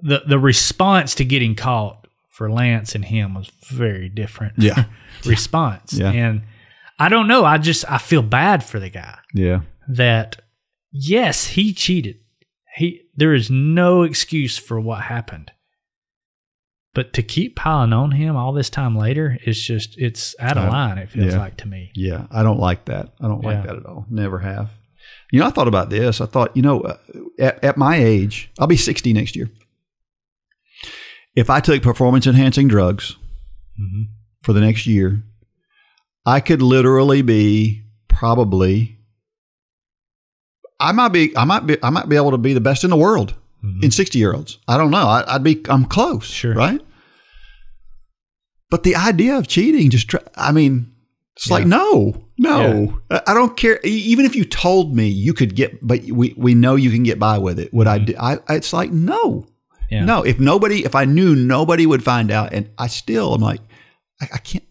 the, the response to getting caught for Lance and him was very different. Yeah. response. Yeah. And I don't know. I just, I feel bad for the guy yeah that, yes, he cheated. He, there is no excuse for what happened. But to keep piling on him all this time later is just, it's out of Uh, line, it feels yeah. like to me. Yeah, I don't like that. I don't like Yeah. that at all. Never have. You know, I thought about this. I thought, you know, uh, at, at my age, I'll be 60 next year. If I took performance enhancing drugs Mhm. for the next year, I could literally be probably I might be I might be I might be able to be the best in the world in 60 year olds. I don't know. I, I'd be I'm close, Sure. right? But the idea of cheating just try, I mean, it's like no, no. I I don't care. Even if you told me you could get, but we we know you can get by with it. Would I do? I, it's like no, Yeah. no. If nobody, if I knew nobody would find out, and I still, I'm like, I, I can't.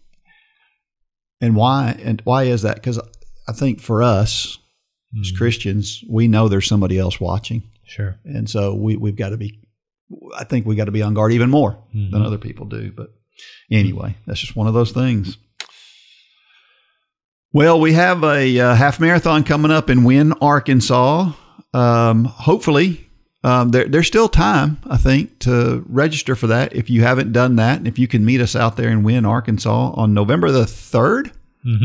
And why? And why is that? Because I think for us as Christians, we know there's somebody else watching, Sure. and so we we've got to be. I think we got to be on guard even more Mm-hmm. than other people do. But anyway, that's just one of those things. Well, we have a uh, half marathon coming up in Wynne, Arkansas. Um, hopefully, um, there, there's still time, I think, to register for that if you haven't done that. And if you can meet us out there in Wynne, Arkansas on November the 3rd,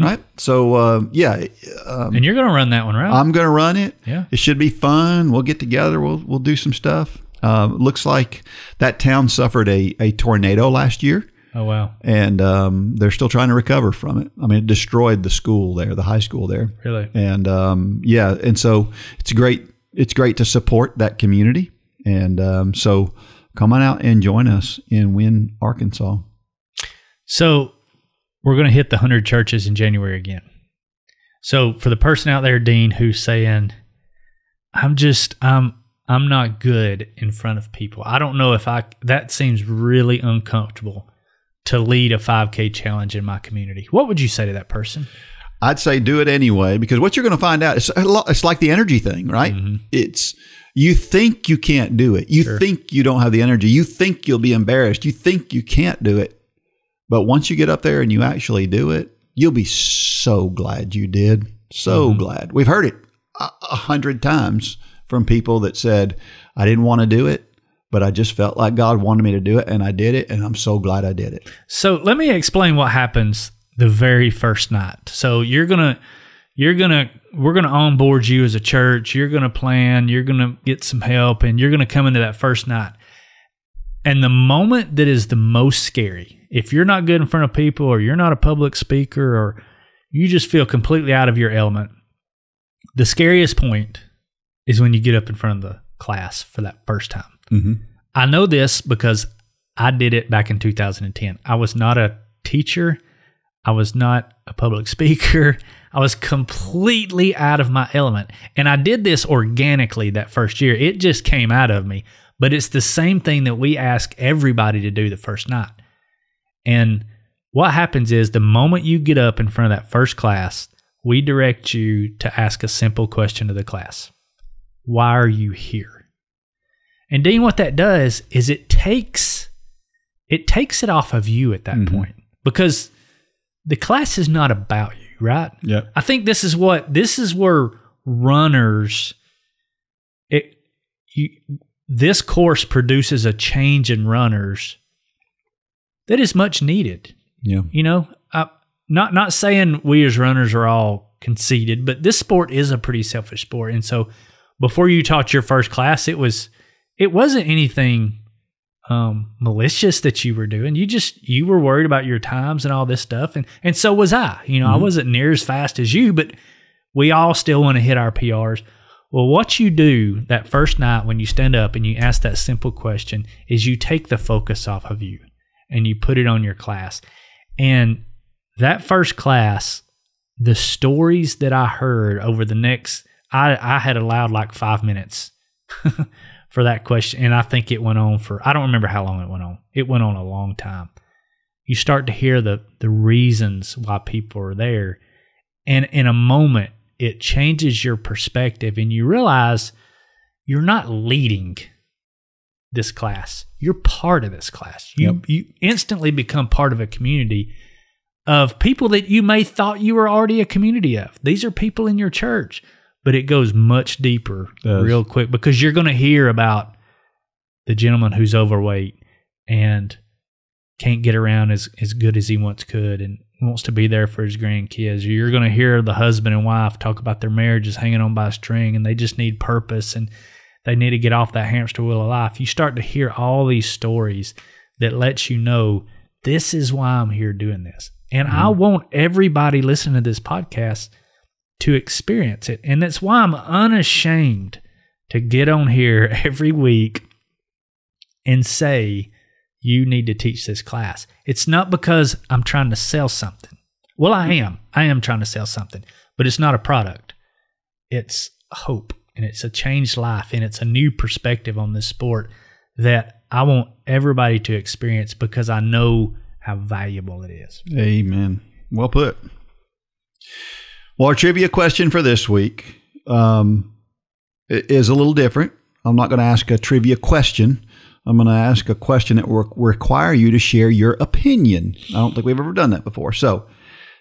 right? So, uh, yeah, and you're going to run that one, right? I'm going to run it. Yeah. It should be fun. We'll get together. We'll we'll do some stuff. Uh, looks like that town suffered a, a tornado last year, Oh wow, and um, they're still trying to recover from it. I mean, it destroyed the school there, the high school there, really? and um, yeah, and so it's a great. It's great to support that community, and um, so come on out and join us in Wynne, Arkansas. So we're going to hit the hundred churches in January again. So for the person out there, Dean, who's saying, "I'm just I'm I'm not good in front of people. I don't know if I that seems really uncomfortable to lead a 5K challenge in my community." What would you say to that person? I'd say do it anyway because what you're going to find out lot, it's like the energy thing, right? Mm-hmm. It's you think you can't do it. You Sure. think you don't have the energy. You think you'll be embarrassed. You think you can't do it. But once you get up there and you actually do it, you'll be so glad you did. So Mm-hmm. glad. We've heard it a, a hundred times from people that said, I didn't want to do it, but I just felt like God wanted me to do it and I did it and I'm so glad I did it. So let me explain what happens the very first night. So you're gonna you're gonna we're gonna onboard you as a church. You're gonna plan. You're gonna get some help, and you're gonna come into that first night. And the moment that is the most scary, if you're not good in front of people, or you're not a public speaker, or you just feel completely out of your element, the scariest point is when you get up in front of the class for that first time. Mm-hmm. I know this because I did it back in 2010. I was not a teacher. I was not a public speaker. I was completely out of my element. And I did this organically that first year. It just came out of me. But it's the same thing that we ask everybody to do the first night. And what happens is the moment you get up in front of that first class, we direct you to ask a simple question to the class Why are you here? And Dean, what that does is it takes it takes it off of you at that Mhm. point because the class is not about you, right? Yeah. I think this is what this is where runners it you this course produces a change in runners that is much needed. Yeah. You know, I, not not saying we as runners are all conceited, but this sport is a pretty selfish sport. And so, before you taught your first class, it was it wasn't anything um, malicious that you were doing. You just you were worried about your times and all this stuff, and and so was I. You know, I wasn't near as fast as you, but we all still want to hit our PRs. Well, what you do that first night when you stand up and you ask that simple question is you take the focus off of you and you put it on your class. And that first class, the stories that I heard over the next, I, I had allowed like five minutes for that question. And I think it went on for, I don't remember how long it went on. It went on a long time. You start to hear the, the reasons why people are there. And in a moment, it changes your perspective and you realize you're not leading this class. You're part of this class. You Yep. you instantly become part of a community of people that you may thought you were already a community of. These are people in your church, but it goes much deeper Does. real quick because you're going to hear about the gentleman who's overweight and can't get around as, as good as he once could and wants to be there for his grandkids. You're going to hear the husband and wife talk about their marriages hanging on by a string and they just need purpose and they need to get off that hamster wheel of life. You start to hear all these stories that lets you know this is why I'm here doing this. And I mm-hmm. want everybody listening to this podcast to experience it. And that's why I'm unashamed to get on here every week and say, you need to teach this class. It's not because I'm trying to sell something. Well, I am. I am trying to sell something, but it's not a product. It's hope and it's a changed life and it's a new perspective on this sport that I want everybody to experience because I know how valuable it is. Amen. Well put. Well, our trivia question for this week um, is a little different. I'm not going to ask a trivia question. I'm going to ask a question that will require you to share your opinion. I don't think we've ever done that before. So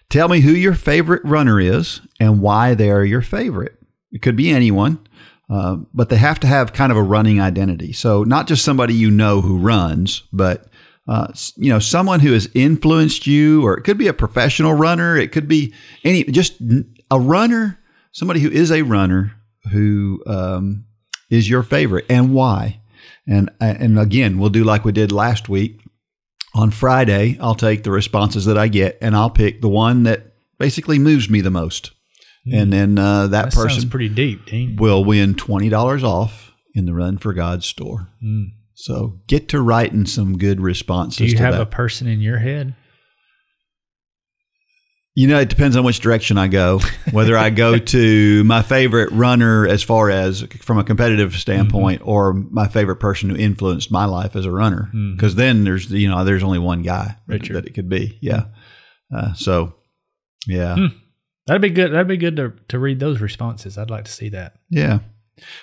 tell me who your favorite runner is and why they are your favorite. It could be anyone, uh, but they have to have kind of a running identity. So not just somebody you know who runs, but uh, you know someone who has influenced you, or it could be a professional runner. It could be any just a runner, somebody who is a runner who um, is your favorite and why. And and again, we'll do like we did last week. On Friday, I'll take the responses that I get and I'll pick the one that basically moves me the most. And then uh, that. That person pretty deep, Dean. will win $20 off in the Run for God store. So get to writing some good responses. Do you to have that. a person in your head? You know, it depends on which direction I go. Whether I go to my favorite runner as far as from a competitive standpoint, Mm-hmm. or my favorite person who influenced my life as a runner. Because then there's you know there's only one guy that, Richard. that it could be. Yeah. Uh, so, yeah, Hmm. That'd be good. That'd be good to, to read those responses. I'd like to see that. yeah.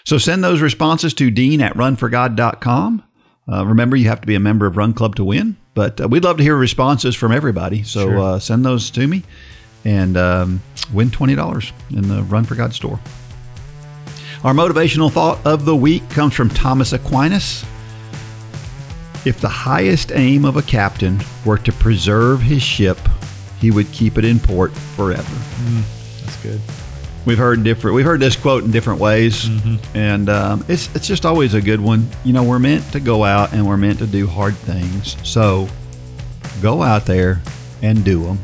So send those responses to Dean at runforgod.com. Uh, remember, you have to be a member of Run Club to win, but uh, we'd love to hear responses from everybody. So Sure. uh, send those to me and um, win $20 in the Run for God store. Our motivational thought of the week comes from Thomas Aquinas. If the highest aim of a captain were to preserve his ship, he would keep it in port forever. That's good. We've heard different. We've heard this quote in different ways, and um, it's it's just always a good one. You know, we're meant to go out and we're meant to do hard things. So, go out there and do them.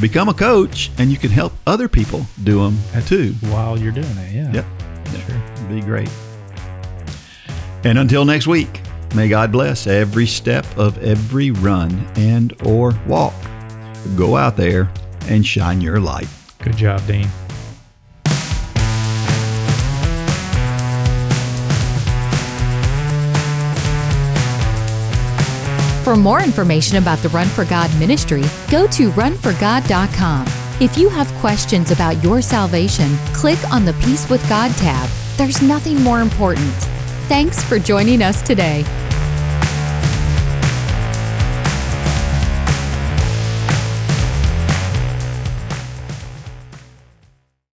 Become a coach, and you can help other people do them too. While you're doing it, yeah. Yep, Sure. It'd be great. And until next week, may God bless every step of every run and or walk. Go out there and shine your light. Good job, Dean. For more information about the Run for God ministry, go to runforgod.com. If you have questions about your salvation, click on the Peace with God tab. There's nothing more important. Thanks for joining us today.